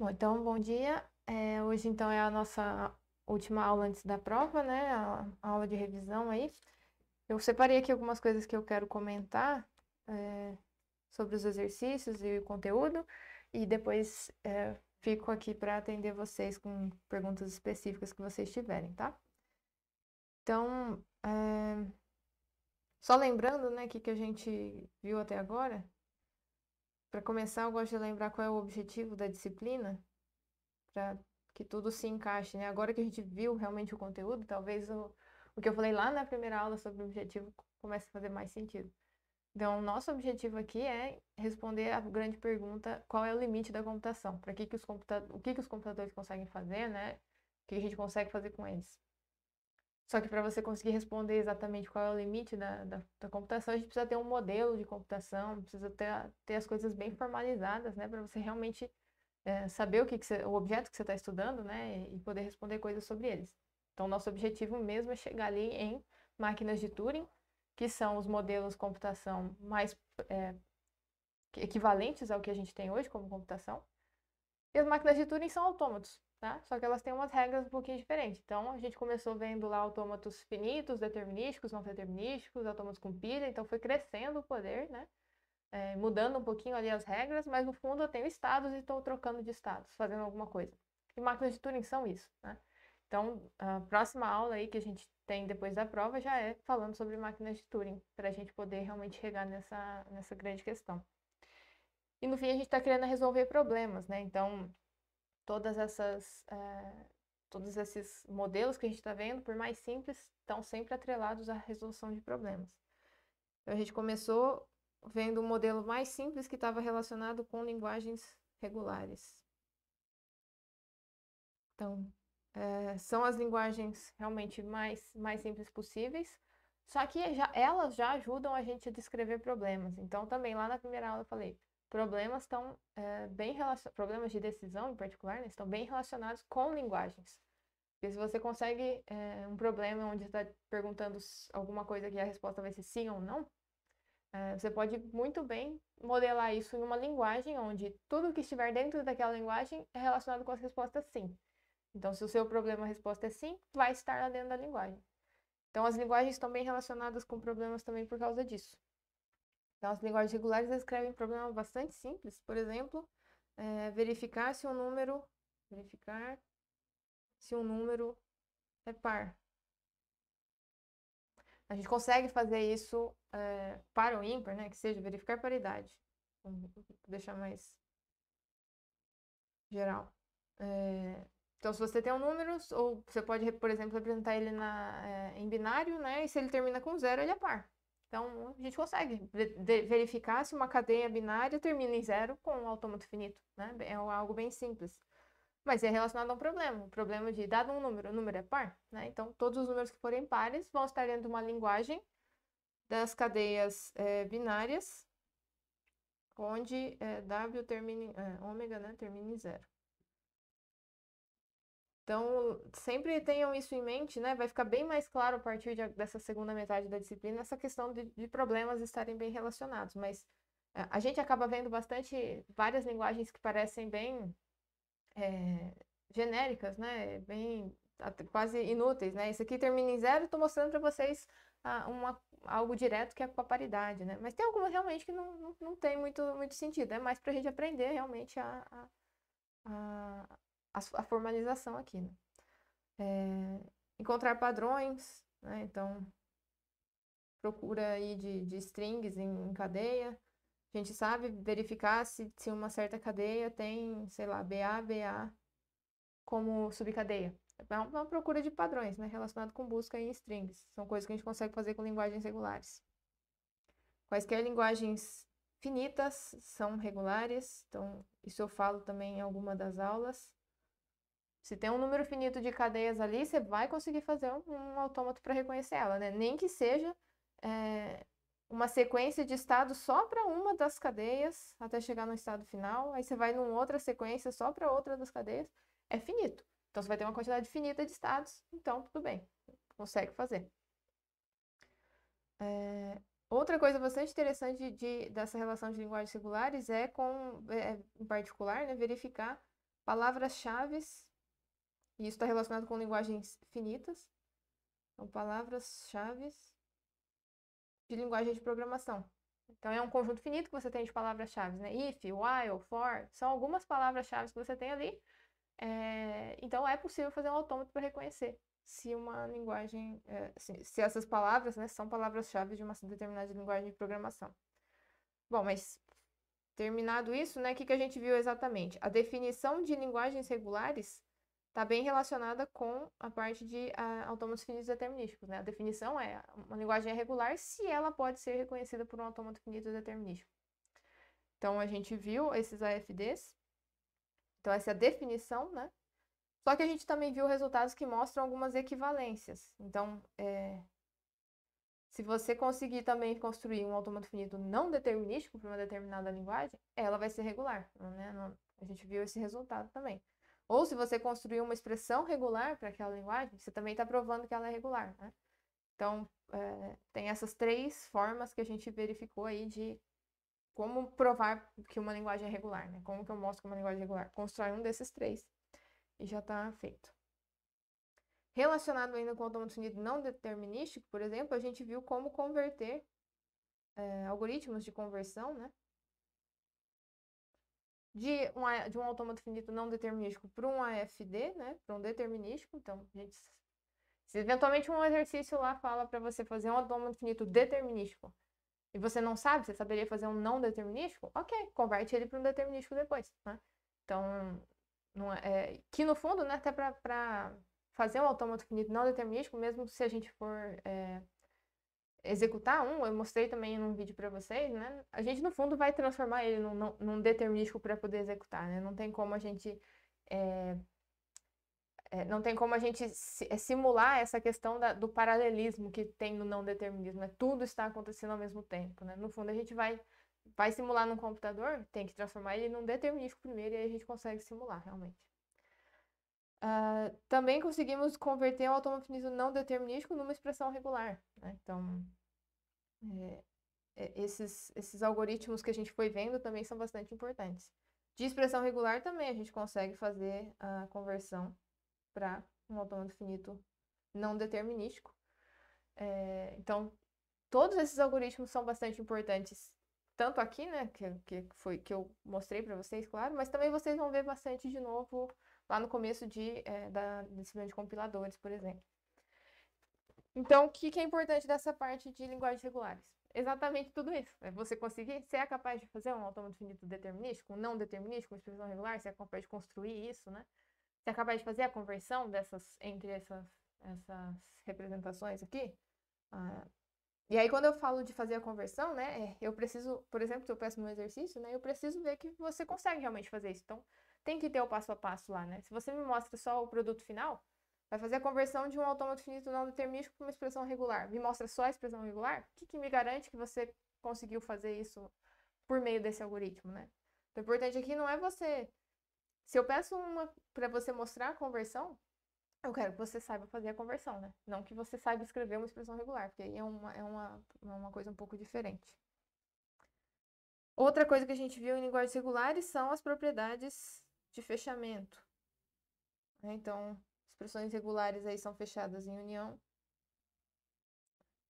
Bom, então, bom dia. É, hoje, então, é a nossa última aula antes da prova, né? A, a aula de revisão aí. Eu separei aqui algumas coisas que eu quero comentar é, sobre os exercícios e o conteúdo, e depois é, fico aqui para atender vocês com perguntas específicas que vocês tiverem, tá? Então, é, só lembrando, né, o que, que a gente viu até agora, para começar, eu gosto de lembrar qual é o objetivo da disciplina, para que tudo se encaixe, né? Agora que a gente viu realmente o conteúdo, talvez o, o que eu falei lá na primeira aula sobre o objetivo comece a fazer mais sentido. Então, nosso objetivo aqui é responder a grande pergunta: qual é o limite da computação? Para que, que os computa o que, que os computadores conseguem fazer, né? O que a gente consegue fazer com eles? Só que para você conseguir responder exatamente qual é o limite da, da, da, computação, a gente precisa ter um modelo de computação, precisa ter, ter as coisas bem formalizadas, né? Para você realmente é, saber o que, que você, o objeto que você está estudando, né? E poder responder coisas sobre eles. Então, nosso objetivo mesmo é chegar ali em máquinas de Turing, que são os modelos de computação mais é, equivalentes ao que a gente tem hoje como computação. E as máquinas de Turing são autômatos, tá? Só que elas têm umas regras um pouquinho diferentes. Então, a gente começou vendo lá autômatos finitos, determinísticos, não determinísticos, autômatos com pilha, então foi crescendo o poder, né? É, mudando um pouquinho ali as regras, mas no fundo eu tenho estados e estou trocando de estados, fazendo alguma coisa. E máquinas de Turing são isso, né? Então, a próxima aula aí que a gente tem depois da prova já é falando sobre máquinas de Turing, para a gente poder realmente chegar nessa, nessa grande questão. E no fim a gente está querendo resolver problemas, né? Então, todas essas, é, todos esses modelos que a gente está vendo, por mais simples, estão sempre atrelados à resolução de problemas. Então, a gente começou vendo um modelo mais simples que estava relacionado com linguagens regulares. Então, é, são as linguagens realmente mais, mais simples possíveis, só que já, elas já ajudam a gente a descrever problemas. Então, também lá na primeira aula eu falei, problemas estão é, bem relacionados, problemas de decisão em particular, né, estão bem relacionados com linguagens. Porque se você consegue é, um problema onde está perguntando alguma coisa que a resposta vai ser sim ou não, é, você pode muito bem modelar isso em uma linguagem onde tudo que estiver dentro daquela linguagem é relacionado com as respostas sim. Então, se o seu problema a resposta é sim, vai estar lá dentro da linguagem. Então, as linguagens estão bem relacionadas com problemas também por causa disso. Então, as linguagens regulares descrevem problemas bastante simples. Por exemplo, é, verificar se um número verificar se um número é par. A gente consegue fazer isso é, para o ímpar, né? Que seja verificar paridade. Vou deixar mais geral. É, então, se você tem um número, ou você pode, por exemplo, representar ele na, é, em binário, né? E se ele termina com zero, ele é par. Então, a gente consegue verificar se uma cadeia binária termina em zero com um autômato finito, né? É algo bem simples. Mas é relacionado a um problema. O problema de, dado um número, o número é par, né? Então, todos os números que forem pares vão estar dentro de uma linguagem das cadeias é, binárias, onde é, W termine, é, ômega, né, termina em zero. Então, sempre tenham isso em mente, né? Vai ficar bem mais claro a partir de, dessa segunda metade da disciplina essa questão de, de problemas estarem bem relacionados. Mas a, a gente acaba vendo bastante várias linguagens que parecem bem é, genéricas, né? Bem quase inúteis, né? Isso aqui termina em zero, estou mostrando para vocês ah, uma, algo direto que é com a paridade, né? Mas tem algumas realmente que não, não, não tem muito, muito sentido. É mais para a gente aprender realmente a, a a, formalização aqui. Né? É, encontrar padrões, né? então procura aí de, de strings em, em, cadeia. A gente sabe verificar se, se uma certa cadeia tem, sei lá, BA, BA como subcadeia. É uma procura de padrões, né? Relacionado com busca em strings. São coisas que a gente consegue fazer com linguagens regulares. Quaisquer linguagens finitas são regulares, então isso eu falo também em alguma das aulas. Se tem um número finito de cadeias ali, você vai conseguir fazer um, um autômato para reconhecer ela, né? Nem que seja é, uma sequência de estados só para uma das cadeias até chegar no estado final. Aí você vai numa outra sequência só para outra das cadeias. É finito. Então você vai ter uma quantidade finita de estados. Então, tudo bem. Consegue fazer. É, outra coisa bastante interessante de, dessa relação de linguagens regulares é com, é, em particular, né, verificar palavras-chave, e isso está relacionado com linguagens finitas, são palavras-chave de linguagem de programação. Então, é um conjunto finito que você tem de palavras-chave, né? If, while, for, são algumas palavras-chave que você tem ali. É... Então, é possível fazer um autômato para reconhecer se uma linguagem, é, se, se, essas palavras, né, são palavras-chave de uma determinada linguagem de programação. Bom, mas terminado isso, né, o que, que a gente viu exatamente? A definição de linguagens regulares está bem relacionada com a parte de uh, autômatos finitos determinísticos. Né? A definição é uma linguagem é regular se ela pode ser reconhecida por um autômato finito determinístico. Então, a gente viu esses AFDs. Então, essa é a definição, né? Só que a gente também viu resultados que mostram algumas equivalências. Então, é... se você conseguir também construir um autômato finito não determinístico para uma determinada linguagem, ela vai ser regular. Né? A gente viu esse resultado também. Ou se você construir uma expressão regular para aquela linguagem, você também está provando que ela é regular, né? Então, é, tem essas três formas que a gente verificou aí de como provar que uma linguagem é regular, né? Como que eu mostro que uma linguagem é regular? Constrói um desses três e já está feito. Relacionado ainda com o autômato definido não determinístico, por exemplo, a gente viu como converter é, algoritmos de conversão, né? De um, de um autômato finito não determinístico para um AFD, né? Para um determinístico. Então, gente, se eventualmente um exercício lá fala para você fazer um autômato finito determinístico e você não sabe, você saberia fazer um não determinístico, ok, converte ele para um determinístico depois, né? Então, não é, é que no fundo, né, até para fazer um autômato finito não determinístico, mesmo se a gente for é, executar um, eu mostrei também num vídeo para vocês, né? A gente, no fundo, vai transformar ele num, num determinístico para poder executar, né? Não tem como a gente... É, é, não tem como a gente é, simular essa questão da, do paralelismo que tem no não determinismo, né? Tudo está acontecendo ao mesmo tempo, né? No fundo, a gente vai, vai simular num computador, tem que transformar ele num determinístico primeiro e aí a gente consegue simular, realmente. Uh, também conseguimos converter o automorfismo não determinístico numa expressão regular. Né? Então, é, é, esses, esses algoritmos que a gente foi vendo também são bastante importantes. De expressão regular também a gente consegue fazer a conversão para um autômato finito não determinístico. É, então, todos esses algoritmos são bastante importantes, tanto aqui, né, que, que, foi, que eu mostrei para vocês, claro, mas também vocês vão ver bastante de novo lá no começo de, é, da disciplina de compiladores, por exemplo. Então, o que, que é importante dessa parte de linguagens regulares? Exatamente tudo isso. É você conseguir, ser é capaz de fazer um autômato finito determinístico, um não determinístico, uma expressão regular, você é capaz de construir isso, né? Você é capaz de fazer a conversão dessas, entre essas, essas representações aqui. Ah, e aí, quando eu falo de fazer a conversão, né, é, eu preciso, por exemplo, se eu peço um exercício, né, eu preciso ver que você consegue realmente fazer isso. Então, tem que ter o passo a passo lá, né? Se você me mostra só o produto final, vai fazer a conversão de um autômato finito não determinístico para uma expressão regular. Me mostra só a expressão regular? O que, que me garante que você conseguiu fazer isso por meio desse algoritmo, né? O importante aqui não é você. Se eu peço uma para você mostrar a conversão, eu quero que você saiba fazer a conversão, né? Não que você saiba escrever uma expressão regular, porque aí é uma, é uma, é uma coisa um pouco diferente. Outra coisa que a gente viu em linguagens regulares são as propriedades de fechamento. Né? Então, expressões regulares aí são fechadas em união.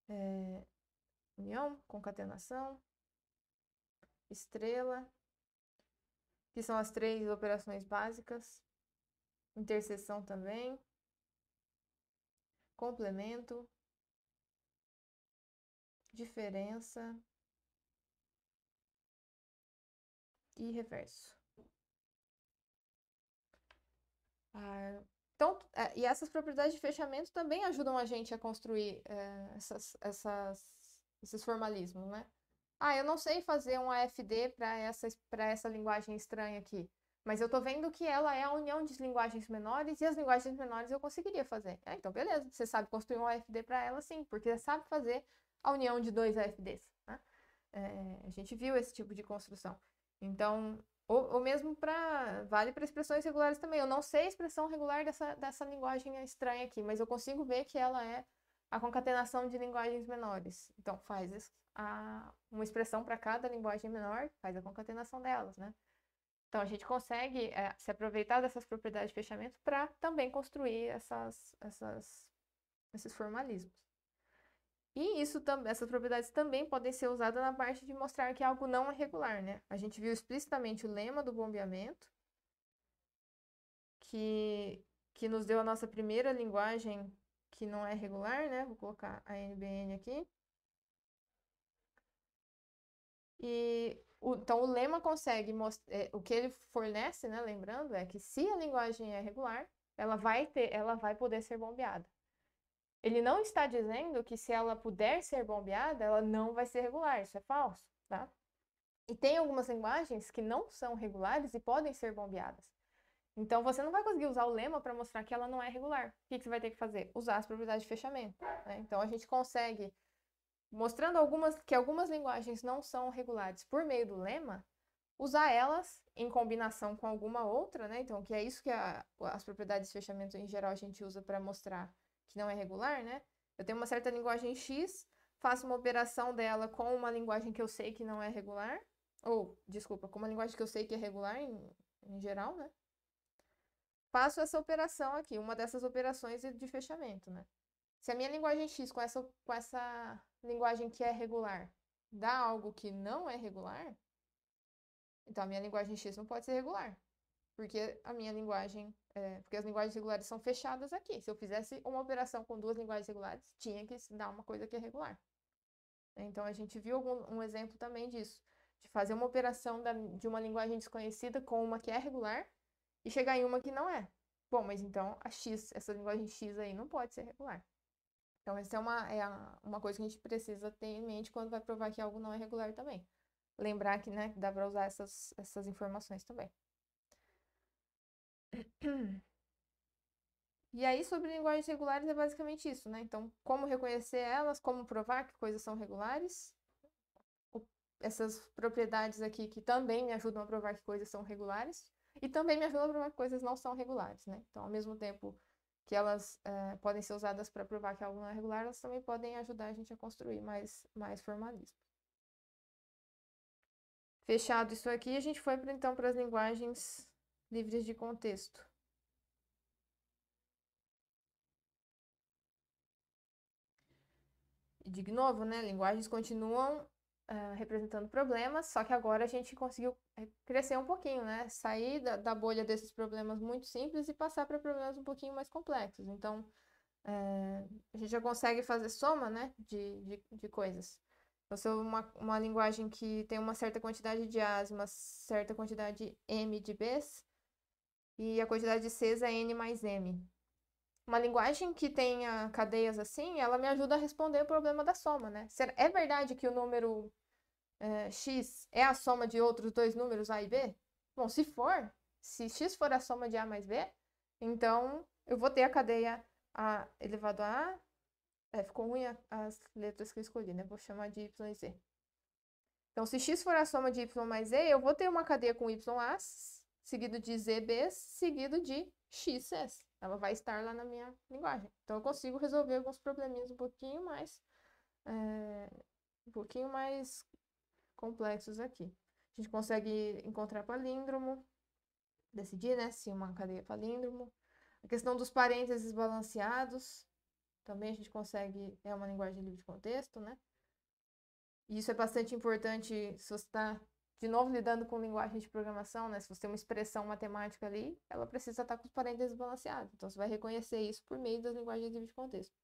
É, união, concatenação, estrela, que são as três operações básicas. Interseção também. Complemento. Diferença. E reverso. Ah, então, é, e essas propriedades de fechamento também ajudam a gente a construir é, essas, essas, esses formalismos, né? Ah, eu não sei fazer um AFD para essa, essa linguagem estranha aqui, mas eu estou vendo que ela é a união de linguagens menores e as linguagens menores eu conseguiria fazer. É, então, beleza, você sabe construir um AFD para ela sim, porque você sabe fazer a união de dois AFDs. Né? É, a gente viu esse tipo de construção. Então, ou, ou mesmo para. Vale para expressões regulares também. Eu não sei a expressão regular dessa, dessa linguagem estranha aqui, mas eu consigo ver que ela é a concatenação de linguagens menores. Então, faz a, uma expressão para cada linguagem menor, faz a concatenação delas, né? Então, a gente consegue é, se aproveitar dessas propriedades de fechamento para também construir essas, essas, esses formalismos. E isso, essas propriedades também podem ser usadas na parte de mostrar que algo não é regular, né? A gente viu explicitamente o lema do bombeamento, que, que nos deu a nossa primeira linguagem que não é regular, né? Vou colocar a NBN aqui. E o, então o lema consegue mostrar, é, o que ele fornece, né, lembrando, é que se a linguagem é regular, ela vai ter, ela vai poder ser bombeada. Ele não está dizendo que se ela puder ser bombeada, ela não vai ser regular, isso é falso, tá? E tem algumas linguagens que não são regulares e podem ser bombeadas. Então você não vai conseguir usar o lema para mostrar que ela não é regular. O que, você vai ter que fazer? Usar as propriedades de fechamento. Né? Então a gente consegue mostrando algumas que algumas linguagens não são regulares por meio do lema, usar elas em combinação com alguma outra, né? Então, que é isso que a, as propriedades de fechamento em geral a gente usa para mostrar que não é regular, né? Eu tenho uma certa linguagem X, faço uma operação dela com uma linguagem que eu sei que não é regular, ou, desculpa, com uma linguagem que eu sei que é regular em, em geral, né? Faço essa operação aqui, uma dessas operações de fechamento, né? Se a minha linguagem X com essa, com essa linguagem que é regular dá algo que não é regular, então a minha linguagem X não pode ser regular. Porque a minha linguagem. É, porque as linguagens regulares são fechadas aqui. Se eu fizesse uma operação com duas linguagens regulares, tinha que dar uma coisa que é regular. Então a gente viu um exemplo também disso. De fazer uma operação da, de uma linguagem desconhecida com uma que é regular e chegar em uma que não é. Bom, mas então a X, essa linguagem X aí não pode ser regular. Então, essa é uma, é uma coisa que a gente precisa ter em mente quando vai provar que algo não é regular também. Lembrar que, né, dá para usar essas, essas informações também. E aí, sobre linguagens regulares, é basicamente isso, né? Então, como reconhecer elas, como provar que coisas são regulares. Essas propriedades aqui que também me ajudam a provar que coisas são regulares. E também me ajudam a provar que coisas não são regulares, né? Então, ao mesmo tempo que elas é, podem ser usadas para provar que algo não é regular, elas também podem ajudar a gente a construir mais, mais formalismo. Fechado isso aqui, a gente foi então para as linguagens livres de contexto. E de novo, né, linguagens continuam uh, representando problemas, só que agora a gente conseguiu é, crescer um pouquinho, né? Sair da, da bolha desses problemas muito simples e passar para problemas um pouquinho mais complexos. Então, é, a gente já consegue fazer soma, né, de, de, de coisas. Então, se uma, uma linguagem que tem uma certa quantidade de A's, uma certa quantidade M de B's, e a quantidade de C's é N mais M. Uma linguagem que tenha cadeias assim, ela me ajuda a responder o problema da soma, né? É verdade que o número é, x é a soma de outros dois números A e B? Bom, se for, se x for a soma de A mais B, então eu vou ter a cadeia A elevado a A. É, ficou ruim as letras que eu escolhi, né? Vou chamar de Y e Z. Então, se x for a soma de Y mais Z, eu vou ter uma cadeia com YA, seguido de ZB, seguido de XS. Ela vai estar lá na minha linguagem. Então, eu consigo resolver alguns probleminhas um pouquinho mais... É, um pouquinho mais complexos aqui. A gente consegue encontrar palíndromo, decidir né, se uma cadeia é palíndromo. A questão dos parênteses balanceados, também a gente consegue, é uma linguagem livre de contexto, né? E isso é bastante importante se você está, de novo, lidando com linguagem de programação, né? Se você tem uma expressão matemática ali, ela precisa estar com os parênteses balanceados. Então, você vai reconhecer isso por meio das linguagens de contexto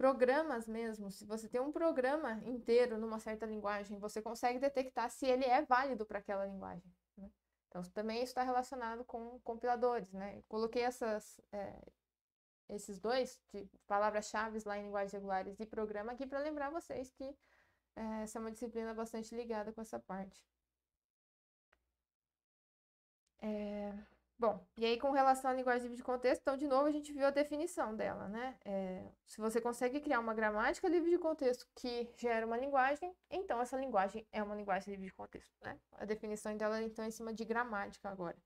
programas mesmo, se você tem um programa inteiro numa certa linguagem, você consegue detectar se ele é válido para aquela linguagem. Né? Então, também está relacionado com compiladores. Né? coloquei essas, é, esses dois de palavras-chave lá em linguagens regulares e programa aqui para lembrar vocês que essa é uma disciplina bastante ligada com essa parte. É... Bom, e aí com relação à linguagem livre de contexto, então de novo a gente viu a definição dela, né? É, se você consegue criar uma gramática livre de contexto que gera uma linguagem, então essa linguagem é uma linguagem livre de contexto, né? A definição dela então é em cima de gramática agora.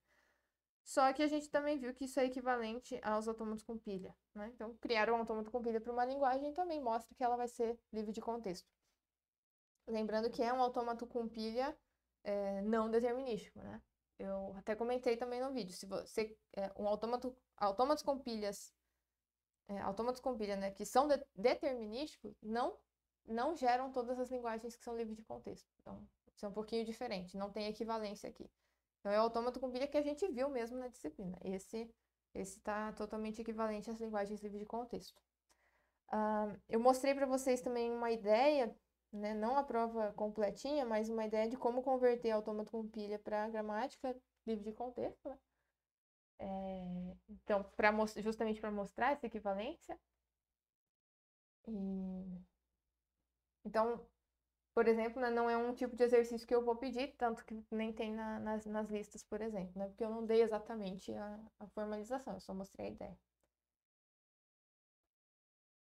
Só que a gente também viu que isso é equivalente aos autômatos com pilha, né? Então criar um autômato com pilha para uma linguagem também mostra que ela vai ser livre de contexto. Lembrando que é um autômato com pilha é, não determinístico, né? eu até comentei também no vídeo, se você é, um autômato, autômatos com pilhas, é, autômatos com pilha, né, que são de, determinísticos, não não geram todas as linguagens que são livres de contexto. Então, isso é um pouquinho diferente, não tem equivalência aqui. Então, é o autômato com pilha que a gente viu mesmo na disciplina. Esse esse está totalmente equivalente às linguagens livres de contexto. Uh, eu mostrei para vocês também uma ideia né? Não a prova completinha, mas uma ideia de como converter autômato com pilha para gramática livre de contexto, né? É, então, pra, justamente para mostrar essa equivalência. E... Então, por exemplo, né, não é um tipo de exercício que eu vou pedir, tanto que nem tem na, nas, nas listas, por exemplo, né? Porque eu não dei exatamente a, a formalização, eu só mostrei a ideia.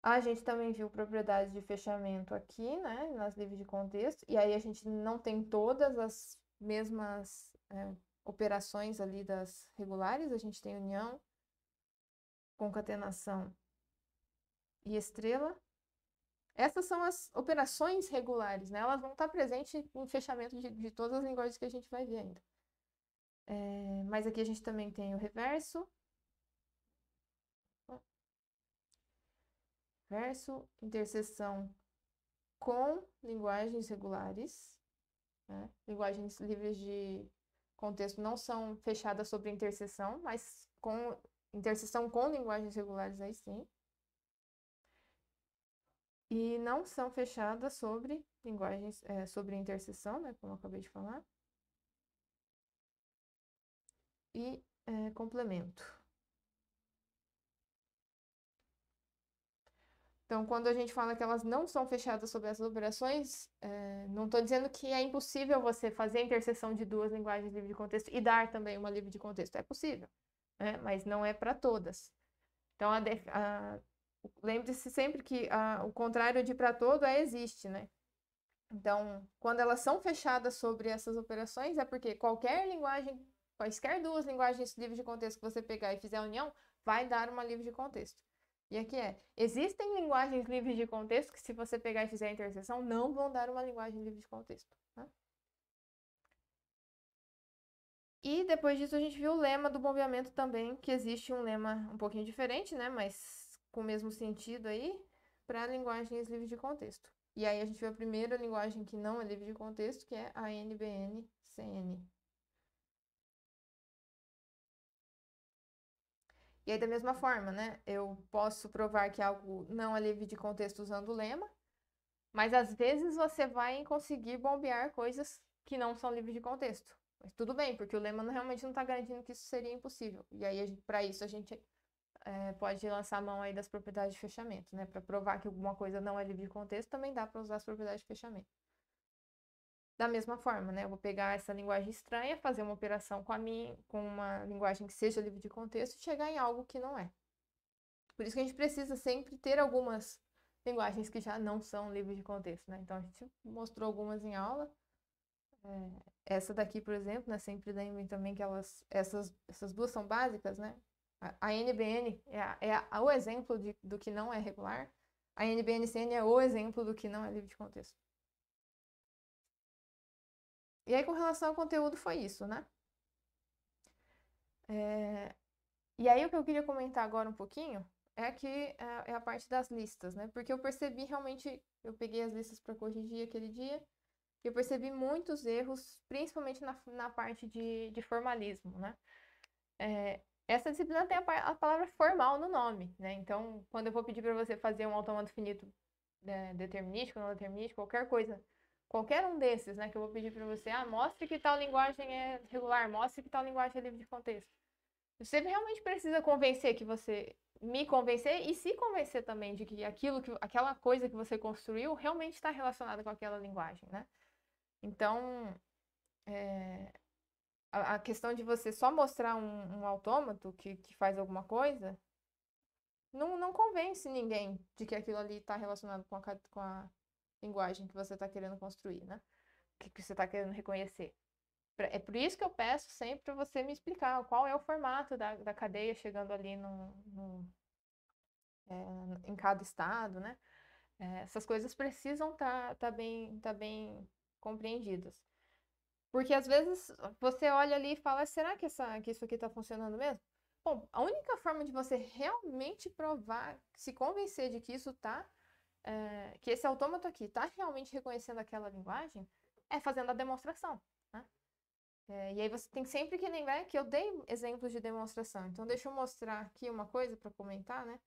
A gente também viu propriedades de fechamento aqui, né, nas livres de contexto, e aí a gente não tem todas as mesmas é, operações ali das regulares, a gente tem união, concatenação e estrela. Essas são as operações regulares, né? Elas vão estar presentes em fechamento de, de todas as linguagens que a gente vai ver ainda. É, mas aqui a gente também tem o reverso, verso, interseção com linguagens regulares. Né? Linguagens livres de contexto não são fechadas sobre interseção, mas com interseção com linguagens regulares aí sim. E não são fechadas sobre linguagens, é, sobre interseção, né, como eu acabei de falar. E é, complemento. Então, quando a gente fala que elas não são fechadas sobre essas operações, é, não estou dizendo que é impossível você fazer a interseção de duas linguagens livre de contexto e dar também uma livre de contexto. É possível, né? mas não é para todas. Então, lembre-se sempre que a, o contrário de para todo é existe, né? Então, quando elas são fechadas sobre essas operações, é porque qualquer linguagem, quaisquer duas linguagens livres de contexto que você pegar e fizer a união, vai dar uma livre de contexto. E aqui é: existem linguagens livres de contexto que, se você pegar e fizer a interseção, não vão dar uma linguagem livre de contexto. Né? E depois disso a gente viu o lema do bombeamento também, que existe um lema um pouquinho diferente, né? Mas com o mesmo sentido aí, para linguagens livres de contexto. E aí a gente viu a primeira linguagem que não é livre de contexto, que é a NBN-CN. E aí, da mesma forma, né? Eu posso provar que algo não é livre de contexto usando o lema, mas às vezes você vai conseguir bombear coisas que não são livres de contexto. Mas tudo bem, porque o lema realmente não está garantindo que isso seria impossível. E aí, para isso, a gente é, pode lançar a mão aí das propriedades de fechamento, né? Para provar que alguma coisa não é livre de contexto, também dá para usar as propriedades de fechamento. Da mesma forma, né? Eu vou pegar essa linguagem estranha, fazer uma operação com a minha, com uma linguagem que seja livre de contexto e chegar em algo que não é. Por isso que a gente precisa sempre ter algumas linguagens que já não são livres de contexto, né? Então a gente mostrou algumas em aula. É, essa daqui, por exemplo, né? Sempre lembrem também que elas, essas, essas duas são básicas, né? A, a NBN é, a, é a, o exemplo de, do que não é regular. A NBN-CN é o exemplo do que não é livre de contexto. E aí, com relação ao conteúdo, foi isso, né? É... E aí, o que eu queria comentar agora um pouquinho é que é, é a parte das listas, né? Porque eu percebi realmente, eu peguei as listas para corrigir aquele dia, eu percebi muitos erros, principalmente na, na parte de, de formalismo, né? É, essa disciplina tem a, palavra formal no nome, né? Então, quando eu vou pedir para você fazer um automata finito é, determinístico, não determinístico, qualquer coisa qualquer um desses, né, que eu vou pedir para você, ah, mostre que tal linguagem é regular, mostre que tal linguagem é livre de contexto. Você realmente precisa convencer que você me convencer e se convencer também de que aquilo que aquela coisa que você construiu realmente está relacionada com aquela linguagem, né? Então, é, a, a, questão de você só mostrar um, um autômato que, que faz alguma coisa não, não convence ninguém de que aquilo ali está relacionado com a, com a linguagem que você está querendo construir, né? Que, que você está querendo reconhecer. É por isso que eu peço sempre para você me explicar qual é o formato da, da cadeia chegando ali no, no é, em cada estado, né? É, essas coisas precisam estar tá, tá bem, tá bem compreendidas. Porque às vezes você olha ali e fala, será que, essa, que isso aqui está funcionando mesmo? Bom, a única forma de você realmente provar, se convencer de que isso tá, é, que esse autômato aqui está realmente reconhecendo aquela linguagem, é fazendo a demonstração. Né? É, e aí você tem sempre que lembrar que eu dei exemplos de demonstração. Então, deixa eu mostrar aqui uma coisa para comentar, né?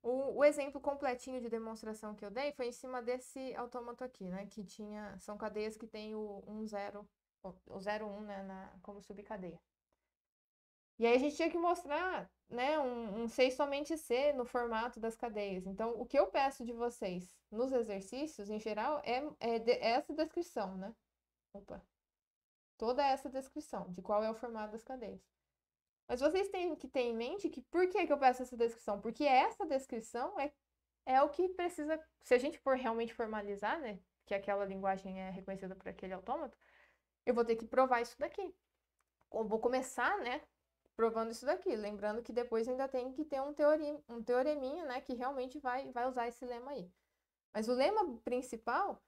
O, o, exemplo completinho de demonstração que eu dei foi em cima desse autômato aqui, né? Que tinha, são cadeias que tem o 1, 0, o 0, 1, né, na, como subcadeia. E aí a gente tinha que mostrar, né, um, um sei somente C no formato das cadeias. Então, o que eu peço de vocês nos exercícios, em geral, é, é, de, é essa descrição, né? Opa. Toda essa descrição de qual é o formato das cadeias. Mas vocês têm que ter em mente que por que, que eu peço essa descrição? Porque essa descrição é, é o que precisa, se a gente for realmente formalizar, né, que aquela linguagem é reconhecida por aquele autômato, eu vou ter que provar isso daqui. Eu vou começar, né, provando isso daqui, lembrando que depois ainda tem que ter um, teori, um teoreminha, né, que realmente vai, vai usar esse lema aí. Mas o lema principal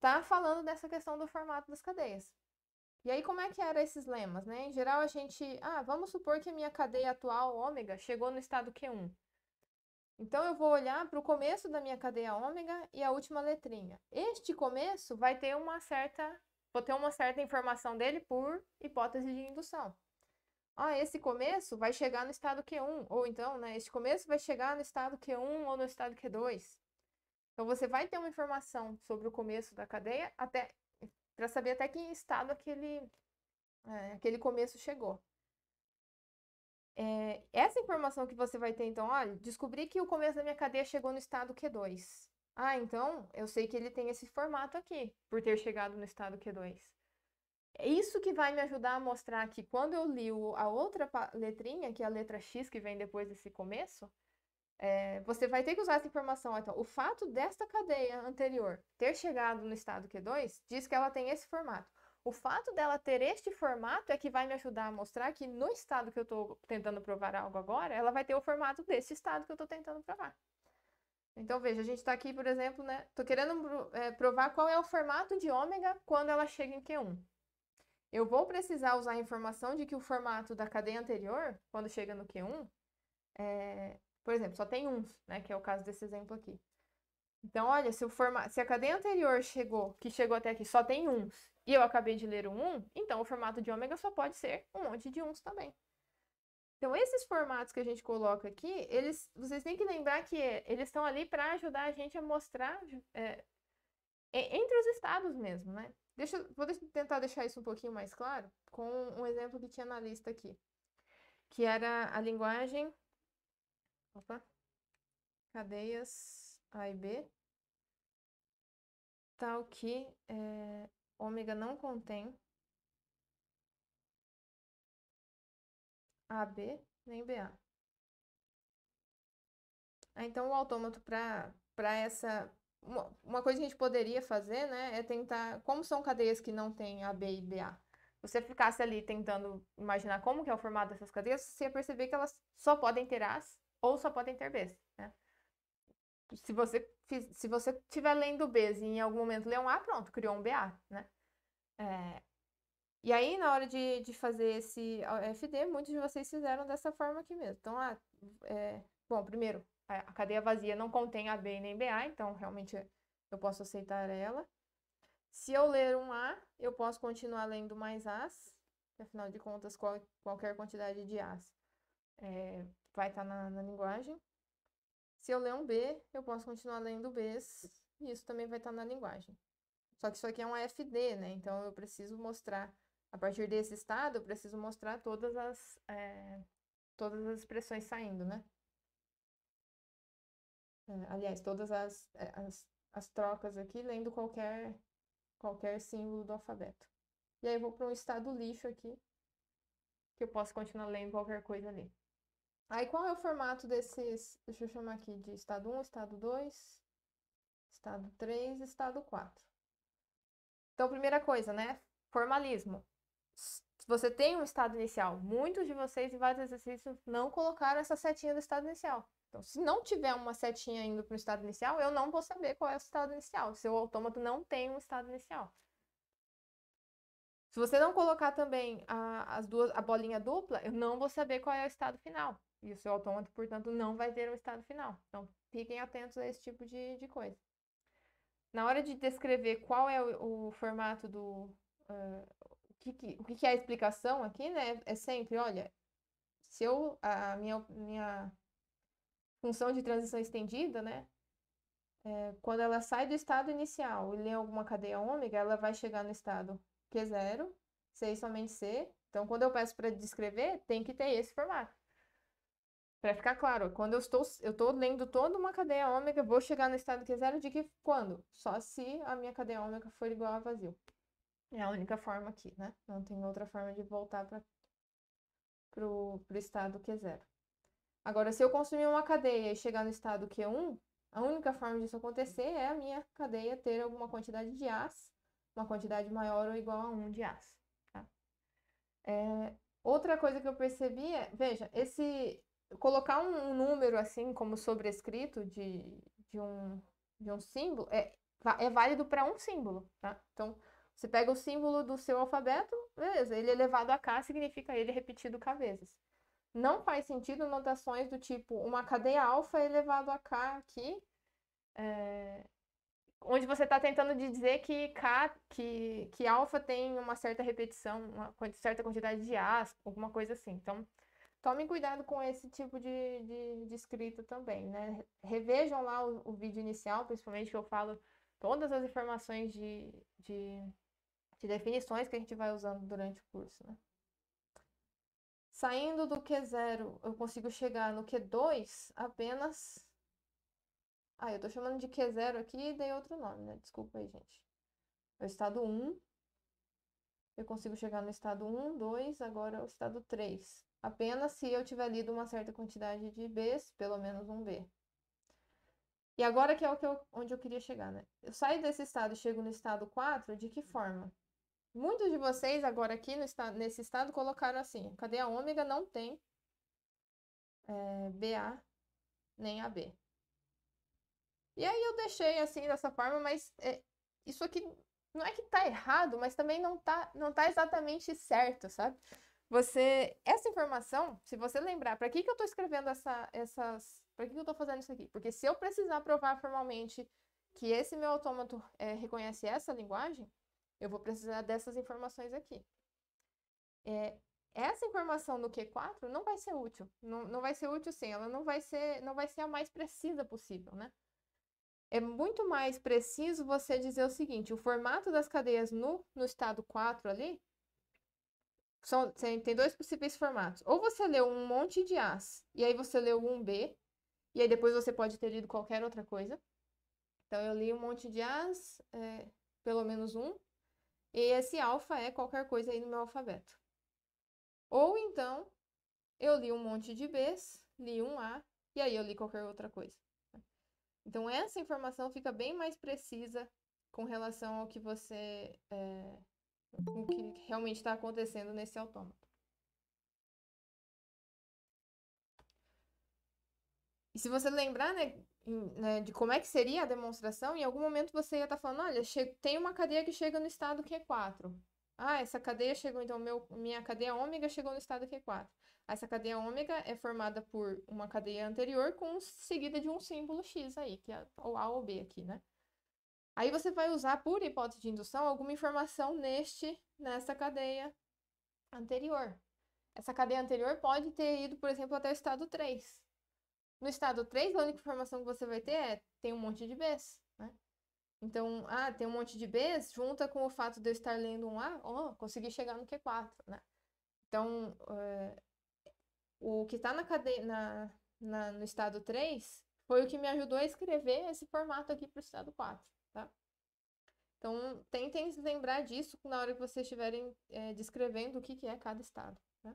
tá falando dessa questão do formato das cadeias. E aí, como é que eram esses lemas, né? Em geral, a gente... Ah, vamos supor que a minha cadeia atual, ômega, chegou no estado Q1. Então, eu vou olhar para o começo da minha cadeia ômega e a última letrinha. Este começo vai ter uma certa... Vou ter uma certa informação dele por hipótese de indução. Ah, esse começo vai chegar no estado Q1. Ou então, né, este começo vai chegar no estado Q1 ou no estado Q2. Então, você vai ter uma informação sobre o começo da cadeia até para saber até que estado aquele, é, aquele começo chegou. É, essa informação que você vai ter, então, olha, descobri que o começo da minha cadeia chegou no estado Q2. Ah, então eu sei que ele tem esse formato aqui, por ter chegado no estado Q2. É isso que vai me ajudar a mostrar que quando eu li a outra letrinha, que é a letra X que vem depois desse começo, é, você vai ter que usar essa informação. Então, o fato desta cadeia anterior ter chegado no estado Q2 diz que ela tem esse formato. O fato dela ter este formato é que vai me ajudar a mostrar que no estado que eu estou tentando provar algo agora, ela vai ter o formato desse estado que eu estou tentando provar. Então, veja, a gente está aqui, por exemplo, né? Estou querendo é, provar qual é o formato de ômega quando ela chega em Q1. Eu vou precisar usar a informação de que o formato da cadeia anterior, quando chega no Q1, é, por exemplo, só tem uns, né? Que é o caso desse exemplo aqui. Então, olha, se, o se a cadeia anterior chegou, que chegou até aqui, só tem uns, e eu acabei de ler um 1, então o formato de ômega só pode ser um monte de uns também. Então, esses formatos que a gente coloca aqui, eles, vocês têm que lembrar que eles estão ali para ajudar a gente a mostrar é, entre os estados mesmo, né? Deixa, vou tentar deixar isso um pouquinho mais claro com um exemplo que tinha na lista aqui, que era a linguagem Opa. Cadeias A e B. Tal que é, ômega não contém AB nem BA. Então, o autômato para essa. Uma, uma coisa que a gente poderia fazer, né, é tentar. Como são cadeias que não têm AB e BA? Você ficasse ali tentando imaginar como que é o formato dessas cadeias, você ia perceber que elas só podem ter As ou só podem ter Bs, né? Se você se você estiver lendo Bs e em algum momento ler um A, pronto, criou um BA, né? É, e aí, na hora de, de fazer esse FD, muitos de vocês fizeram dessa forma aqui mesmo. Então, ah, é, bom, primeiro, a cadeia vazia não contém AB nem BA, então realmente eu posso aceitar ela. Se eu ler um A, eu posso continuar lendo mais As, afinal de contas, qual, qualquer quantidade de As é, vai estar tá na, na linguagem. Se eu ler um B, eu posso continuar lendo Bs, e isso também vai estar tá na linguagem. Só que isso aqui é um AFD, né? Então eu preciso mostrar, a partir desse estado, eu preciso mostrar todas as, é, todas as expressões saindo, né? É, aliás, todas as, é, as, as trocas aqui, lendo qualquer, qualquer símbolo do alfabeto. E aí eu vou para um estado lixo aqui, que eu posso continuar lendo qualquer coisa ali. Aí qual é o formato desses, deixa eu chamar aqui de estado 1, estado 2, estado 3, estado 4. Então, primeira coisa, né? Formalismo. Você tem um estado inicial, muitos de vocês em vários exercícios não colocaram essa setinha do estado inicial. Então, se não tiver uma setinha indo para o estado inicial, eu não vou saber qual é o estado inicial. Seu autômato não tem um estado inicial. Se você não colocar também a, as duas, a bolinha dupla, eu não vou saber qual é o estado final. E o seu autômato, portanto, não vai ter um estado final. Então, fiquem atentos a esse tipo de, de coisa. Na hora de descrever qual é o, o formato do. Uh, o, que, que, o que, que é a explicação aqui, né? É sempre, olha, se eu. A minha, minha função de transição estendida, né? É, quando ela sai do estado inicial e lê alguma cadeia ômega, ela vai chegar no estado Q0, C e somente C. Então, quando eu peço para descrever, tem que ter esse formato. Para ficar claro, quando eu estou, eu estou lendo toda uma cadeia ômega, vou chegar no estado Q0 de que quando? Só se a minha cadeia ômega for igual a vazio. É a única forma aqui, né? Não tem outra forma de voltar para o estado Q0. Agora, se eu consumir uma cadeia e chegar no estado Q1, a única forma disso acontecer é a minha cadeia ter alguma quantidade de As, uma quantidade maior ou igual a 1 de As. Tá? É, outra coisa que eu percebi é, veja, esse colocar um, um número assim como sobrescrito de, de, um, de um símbolo é, é válido para um símbolo. Tá? Então, você pega o símbolo do seu alfabeto, beleza, ele elevado a K significa ele repetido K vezes. Não faz sentido notações do tipo uma cadeia alfa elevado a K aqui, é, onde você está tentando dizer que K, que, que alfa tem uma certa repetição, uma certa quantidade de As, alguma coisa assim. Então, tomem cuidado com esse tipo de, de, de escrita também, né? Revejam lá o, o, vídeo inicial, principalmente que eu falo todas as informações de, de, de definições que a gente vai usando durante o curso, né? Saindo do Q0, eu consigo chegar no Q2 apenas. Ah, eu tô chamando de Q0 aqui e dei outro nome, né? Desculpa aí, gente. É o estado 1. Eu consigo chegar no estado 1, 2, agora é o estado 3. Apenas se eu tiver lido uma certa quantidade de Bs, pelo menos um B. E agora que é o que eu, onde eu queria chegar, né? Eu saio desse estado e chego no estado 4, de que forma? Muitos de vocês agora aqui nesse estado colocaram assim, cadeia ômega não tem é, BA nem AB. E aí eu deixei assim dessa forma, mas é, isso aqui não é que tá errado, mas também não tá, não tá exatamente certo, sabe? Você, essa informação, se você lembrar, para que que eu tô escrevendo essa, essas, para que que eu tô fazendo isso aqui? Porque se eu precisar provar formalmente que esse meu autômato é, reconhece essa linguagem, eu vou precisar dessas informações aqui. É, essa informação no Q4 não vai ser útil. Não, não vai ser útil sim, ela não vai ser, não vai ser a mais precisa possível, né? É muito mais preciso você dizer o seguinte, o formato das cadeias no, no estado 4 ali, são, tem dois possíveis formatos. Ou você leu um monte de As, e aí você leu um B, e aí depois você pode ter lido qualquer outra coisa. Então, eu li um monte de As, é, pelo menos um, e esse alfa é qualquer coisa aí no meu alfabeto. Ou então, eu li um monte de Bs, li um A, e aí eu li qualquer outra coisa. Então, essa informação fica bem mais precisa com relação ao que você. É, o que realmente está acontecendo nesse autômato. E se você lembrar, né, né, de como é que seria a demonstração, em algum momento você ia estar tá falando, olha, tem uma cadeia que chega no estado Q4. Ah, essa cadeia chegou, então, meu, minha cadeia ômega chegou no estado Q4. Essa cadeia ômega é formada por uma cadeia anterior com seguida de um símbolo X aí, que é o A ou B aqui, né? Aí você vai usar, por hipótese de indução, alguma informação neste, nessa cadeia anterior. Essa cadeia anterior pode ter ido, por exemplo, até o estado 3. No estado 3, a única informação que você vai ter é tem um monte de Bs, né? Então, ah, tem um monte de Bs, junta com o fato de eu estar lendo um A, oh, consegui chegar no Q4, né? Então, é, o que está na na, na, no estado 3 foi o que me ajudou a escrever esse formato aqui para o estado 4, tá? Então, tentem se lembrar disso na hora que vocês estiverem é, descrevendo o que, que é cada estado, né?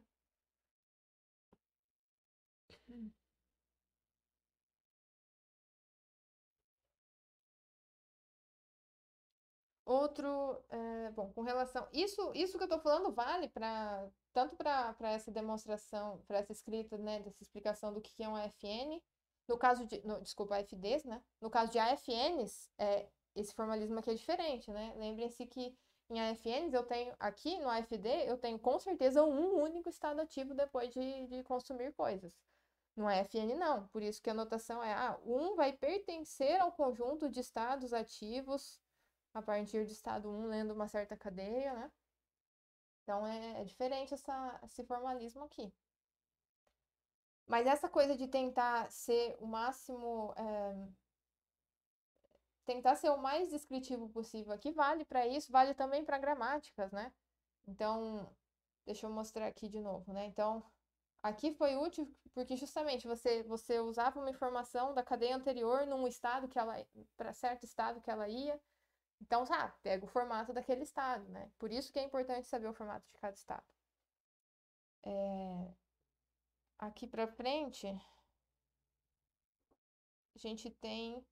Outro, é, bom, com relação. Isso, isso que eu estou falando vale para tanto para essa demonstração, para essa escrita, né, dessa explicação do que é um AFN, no caso de, no, desculpa, AFDs, né? No caso de AFNs, é, esse formalismo aqui é diferente, né? Lembrem-se que em AFNs, eu tenho aqui no AFD, eu tenho com certeza um único estado ativo depois de, de consumir coisas. No AFN, não. Por isso que a notação é: ah, um vai pertencer ao conjunto de estados ativos a partir de estado 1, lendo uma certa cadeia, né? Então é, é diferente essa, esse formalismo aqui. Mas essa coisa de tentar ser o máximo. É, tentar ser o mais descritivo possível aqui vale para isso, vale também para gramáticas, né? Então, deixa eu mostrar aqui de novo, né? Então, aqui foi útil porque justamente você você usava uma informação da cadeia anterior num estado que ela para certo estado que ela ia. Então, tá, pega o formato daquele estado, né? Por isso que é importante saber o formato de cada estado. É... Aqui para frente, a gente tem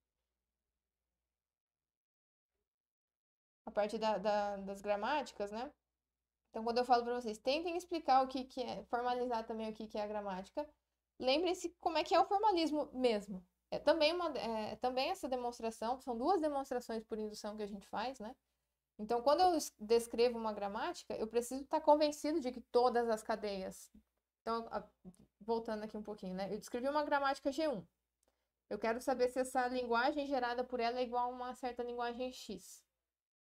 a parte da, da, das gramáticas, né? Então, quando eu falo para vocês, tentem explicar o que, que é, formalizar também o que, que é a gramática. Lembrem-se como é que é o formalismo mesmo. É também, uma, é, também essa demonstração, são duas demonstrações por indução que a gente faz, né? Então, quando eu descrevo uma gramática, eu preciso estar convencido de que todas as cadeias. Então, voltando aqui um pouquinho, né? Eu descrevi uma gramática G1. Eu quero saber se essa linguagem gerada por ela é igual a uma certa linguagem X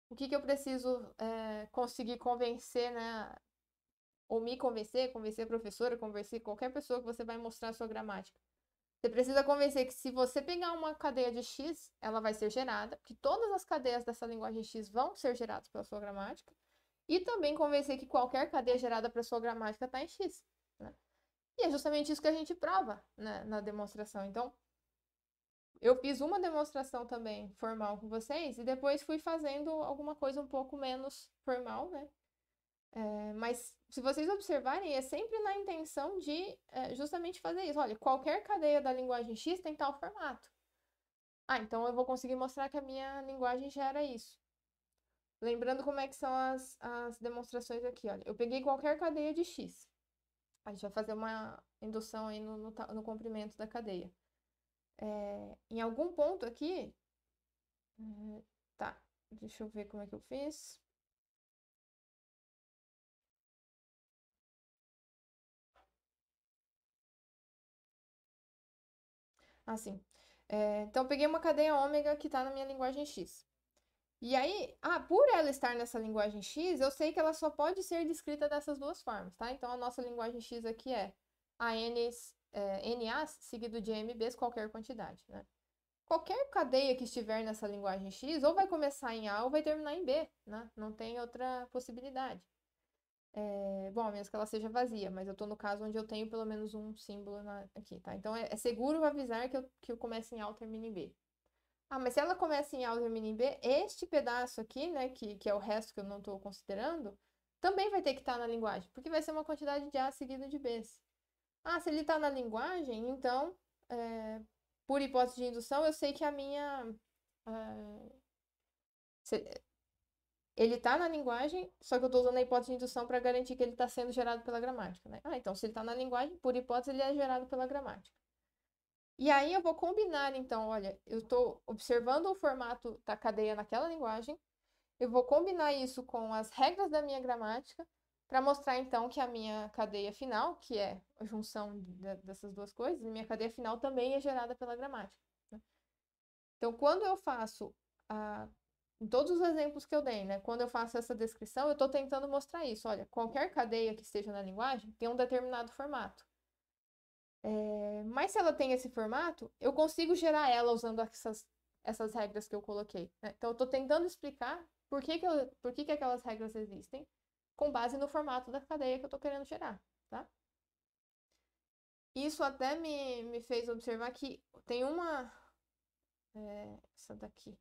o que, que eu preciso é, conseguir convencer, né? Ou me convencer, convencer a professora, convencer qualquer pessoa que você vai mostrar a sua gramática. Você precisa convencer que se você pegar uma cadeia de X, ela vai ser gerada, que todas as cadeias dessa linguagem X vão ser geradas pela sua gramática, e também convencer que qualquer cadeia gerada para sua gramática está em X. Né? E é justamente isso que a gente prova né, na demonstração. Então, eu fiz uma demonstração também formal com vocês e depois fui fazendo alguma coisa um pouco menos formal, né? É, mas se vocês observarem, é sempre na intenção de é, justamente fazer isso. Olha, qualquer cadeia da linguagem X tem tal formato. Ah, então eu vou conseguir mostrar que a minha linguagem gera isso. Lembrando como é que são as, as demonstrações aqui, olha. Eu peguei qualquer cadeia de X. A gente vai fazer uma indução aí no, no, no comprimento da cadeia. É, em algum ponto aqui. É, tá, deixa eu ver como é que eu fiz. Assim. É, então, peguei uma cadeia ômega que está na minha linguagem X. E aí, ah, por ela estar nessa linguagem X, eu sei que ela só pode ser descrita dessas duas formas, tá? Então, a nossa linguagem X aqui é ANs é, NAs seguido de MBs qualquer quantidade, né? Qualquer cadeia que estiver nessa linguagem X ou vai começar em A ou vai terminar em B, né? Não tem outra possibilidade. É, bom, a menos que ela seja vazia, mas eu estou no caso onde eu tenho pelo menos um símbolo na, aqui, tá? Então é, é, seguro avisar que eu, que eu comece em A ou termine em B. Ah, mas se ela começa em A ou termina em B, este pedaço aqui, né, que, que é o resto que eu não estou considerando, também vai ter que estar tá na linguagem, porque vai ser uma quantidade de A seguida de Bs. Ah, se ele está na linguagem, então, é, por hipótese de indução, eu sei que a minha. É, se, ele está na linguagem, só que eu estou usando a hipótese de indução para garantir que ele está sendo gerado pela gramática, né? Ah, então, se ele está na linguagem, por hipótese, ele é gerado pela gramática. E aí eu vou combinar, então, olha, eu estou observando o formato da cadeia naquela linguagem, eu vou combinar isso com as regras da minha gramática para mostrar então que a minha cadeia final, que é a junção de, dessas duas coisas, minha cadeia final também é gerada pela gramática. Né? Então, quando eu faço a, em todos os exemplos que eu dei, né, quando eu faço essa descrição, eu estou tentando mostrar isso. Olha, qualquer cadeia que esteja na linguagem tem um determinado formato. É, mas se ela tem esse formato, eu consigo gerar ela usando essas, essas regras que eu coloquei. Né? Então, eu estou tentando explicar por que, que, eu, por que, que aquelas regras existem com base no formato da cadeia que eu estou querendo gerar, tá? Isso até me, me fez observar que tem uma... É, essa daqui.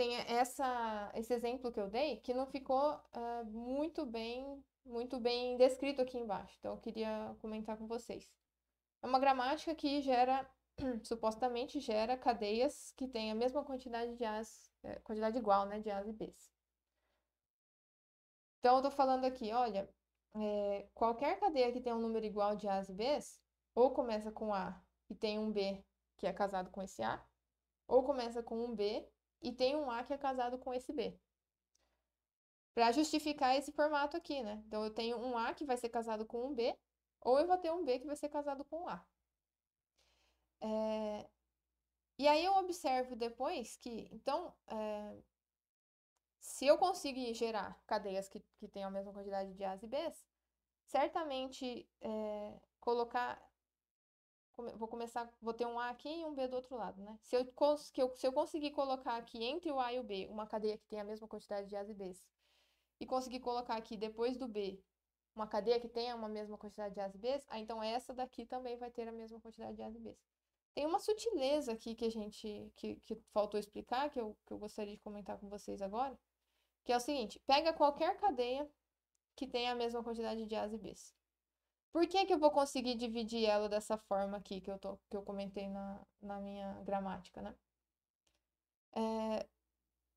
Tem essa, esse exemplo que eu dei que não ficou uh, muito bem muito bem descrito aqui embaixo. Então, eu queria comentar com vocês. É uma gramática que gera, supostamente gera cadeias que têm a mesma quantidade de As, é, quantidade igual, né, de As e Bs. Então, eu tô falando aqui, olha, é, qualquer cadeia que tenha um número igual de A's e B's, ou começa com A e tem um B que é casado com esse A, ou começa com um B e tem um A que é casado com esse B. para justificar esse formato aqui, né? Então, eu tenho um A que vai ser casado com um B, ou eu vou ter um B que vai ser casado com um A. É... E aí eu observo depois que, então, é... se eu conseguir gerar cadeias que, que tenham a mesma quantidade de A's e B's, certamente é... colocar vou começar, vou ter um A aqui e um B do outro lado, né? Se eu, se eu conseguir colocar aqui entre o A e o B uma cadeia que tem a mesma quantidade de A's e B's, e conseguir colocar aqui depois do B uma cadeia que tenha uma mesma quantidade de A's e B's, ah, então essa daqui também vai ter a mesma quantidade de A's e B's. Tem uma sutileza aqui que a gente, que, que faltou explicar, que eu, que eu gostaria de comentar com vocês agora, que é o seguinte, pega qualquer cadeia que tenha a mesma quantidade de A's e B's. Por que, que eu vou conseguir dividir ela dessa forma aqui que eu, tô, que eu comentei na, na minha gramática, né? É,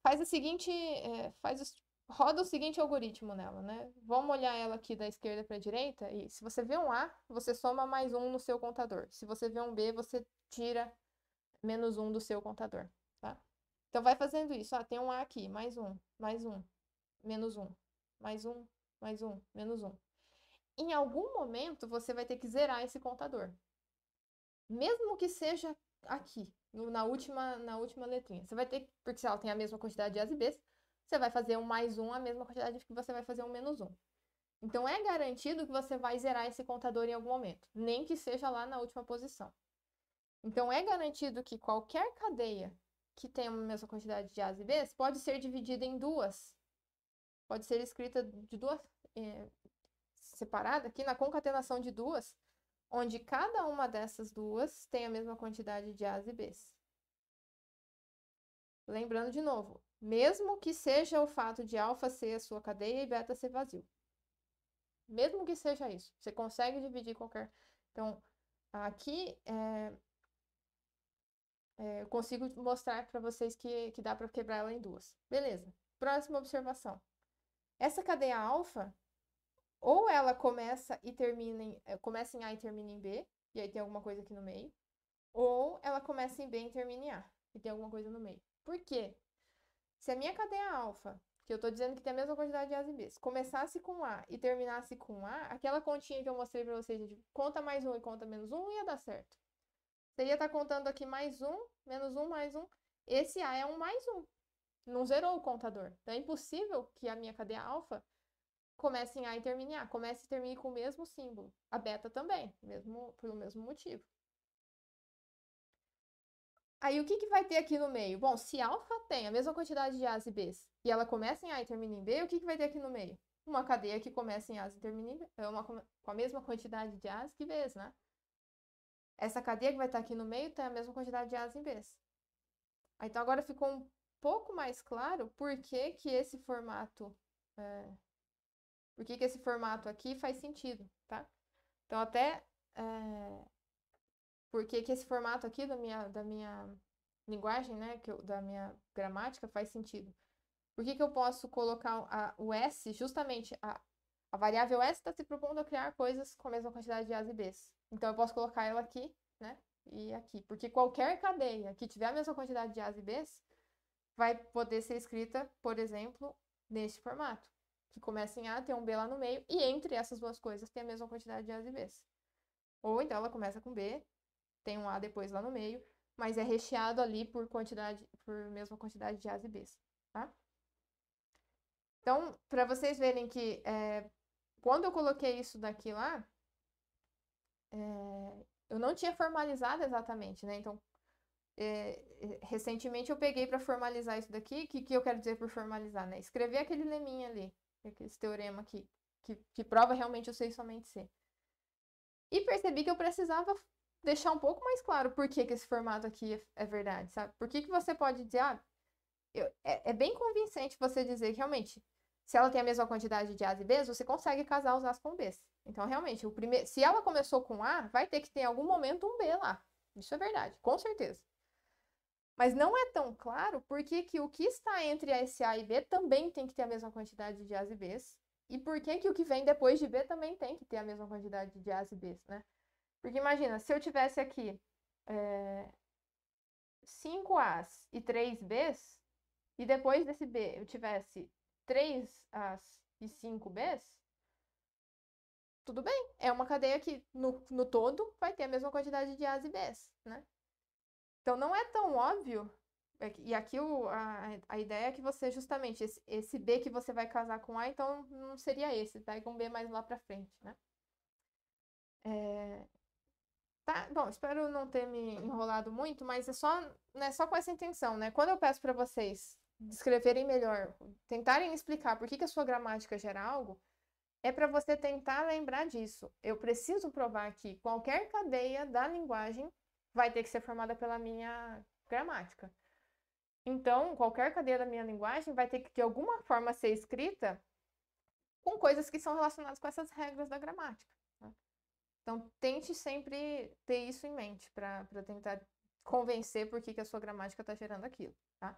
faz o seguinte, é, faz roda o seguinte algoritmo nela, né? Vamos olhar ela aqui da esquerda para a direita e se você vê um A, você soma mais um no seu contador. Se você vê um B, você tira menos um do seu contador, tá? Então vai fazendo isso. Ah, tem um A aqui, mais um, mais um, menos um, mais um, mais um, menos um em algum momento você vai ter que zerar esse contador. Mesmo que seja aqui, na última, na última letrinha. Você vai ter, porque se ela tem a mesma quantidade de A's e B's, você vai fazer um mais um, a mesma quantidade que você vai fazer um menos um. Então, é garantido que você vai zerar esse contador em algum momento, nem que seja lá na última posição. Então, é garantido que qualquer cadeia que tenha a mesma quantidade de A's e B's pode ser dividida em duas. Pode ser escrita de duas, é, separada aqui na concatenação de duas, onde cada uma dessas duas tem a mesma quantidade de A's e B's. Lembrando de novo, mesmo que seja o fato de alfa ser a sua cadeia e beta ser vazio. Mesmo que seja isso, você consegue dividir qualquer. Então, aqui é, é, eu consigo mostrar para vocês que, que dá para quebrar ela em duas. Beleza. Próxima observação. Essa cadeia alfa, ou ela começa e termina em, eh, começa em A e termina em B, e aí tem alguma coisa aqui no meio, ou ela começa em B e termina em A, e tem alguma coisa no meio. Por quê? Se a minha cadeia alfa, que eu estou dizendo que tem a mesma quantidade de A's e B's, começasse com A e terminasse com A, aquela continha que eu mostrei para vocês de conta mais um e conta menos um ia dar certo. Você ia estar tá contando aqui mais um, menos um, mais um. Esse A é um mais um. Não zerou o contador. Então é impossível que a minha cadeia alfa comece em A e termine em A. Comece e termine com o mesmo símbolo. A beta também, mesmo, pelo mesmo motivo. Aí, o que, que vai ter aqui no meio? Bom, se alfa tem a mesma quantidade de A's e B's e ela começa em A e termina em B, o que, que vai ter aqui no meio? Uma cadeia que começa em A's e termina em B, é uma, com a mesma quantidade de A's que B's, né? Essa cadeia que vai estar aqui no meio tem a mesma quantidade de A's e B's. Então, agora ficou um pouco mais claro por que, que esse formato é, por que, que esse formato aqui faz sentido, tá? Então, até é, por que, que esse formato aqui da minha, da minha linguagem, né, que eu, da minha gramática faz sentido. Por que, que eu posso colocar a, o S, justamente a, a variável S está se propondo a criar coisas com a mesma quantidade de A's e B's. Então, eu posso colocar ela aqui, né, e aqui. Porque qualquer cadeia que tiver a mesma quantidade de A's e B's vai poder ser escrita, por exemplo, neste formato que começa em A, tem um B lá no meio, e entre essas duas coisas tem a mesma quantidade de A's e B's. Ou então ela começa com B, tem um A depois lá no meio, mas é recheado ali por quantidade, por mesma quantidade de A's e B's, tá? Então, para vocês verem que é, quando eu coloquei isso daqui lá, é, eu não tinha formalizado exatamente, né? Então, é, recentemente eu peguei para formalizar isso daqui. O que, que eu quero dizer por formalizar, né? Escrever aquele leminha ali esse teorema aqui, que, que prova realmente o C somente C. E percebi que eu precisava deixar um pouco mais claro por que, que esse formato aqui é, é verdade, sabe? Por que, que você pode dizer, ah, eu, é, é, bem convincente você dizer que realmente, se ela tem a mesma quantidade de A's e B's, você consegue casar os A's com B's. Então, realmente, o primeiro, se ela começou com A, vai ter que ter em algum momento um B lá. Isso é verdade, com certeza. Mas não é tão claro porque que o que está entre esse A e B também tem que ter a mesma quantidade de A's e B's. E por que, que o que vem depois de B também tem que ter a mesma quantidade de A's e B's, né? Porque imagina, se eu tivesse aqui é, 5 A's e 3 B's, e depois desse B eu tivesse 3 As e 5 Bs, tudo bem. É uma cadeia que no, no todo vai ter a mesma quantidade de As e Bs, né? Então não é tão óbvio. É e aqui o, a, a ideia é que você, justamente, esse, esse B que você vai casar com A, então não seria esse, pega um B mais lá pra frente, né? É... Tá, bom, espero não ter me enrolado muito, mas é só, né, só com essa intenção, né? Quando eu peço para vocês descreverem melhor, tentarem explicar por que, que a sua gramática gera algo, é para você tentar lembrar disso. Eu preciso provar que qualquer cadeia da linguagem vai ter que ser formada pela minha gramática. Então, qualquer cadeia da minha linguagem vai ter que, de alguma forma, ser escrita com coisas que são relacionadas com essas regras da gramática. Né? Então, tente sempre ter isso em mente para tentar convencer por que, que a sua gramática está gerando aquilo, tá?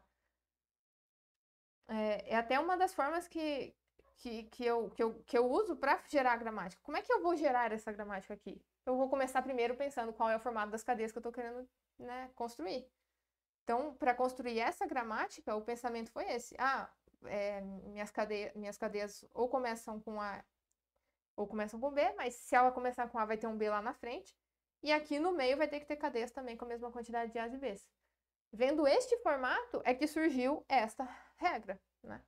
É, é, até uma das formas que, que, que, eu, que, eu, que eu uso para gerar a gramática. Como é que eu vou gerar essa gramática aqui? Eu vou começar primeiro pensando qual é o formato das cadeias que eu estou querendo né, construir. Então, para construir essa gramática, o pensamento foi esse. Ah, é, minhas, cadeias, minhas cadeias ou começam com A ou começam com B, mas se ela começar com A, vai ter um B lá na frente. E aqui no meio vai ter que ter cadeias também com a mesma quantidade de A's e B's. Vendo este formato, é que surgiu esta regra, né?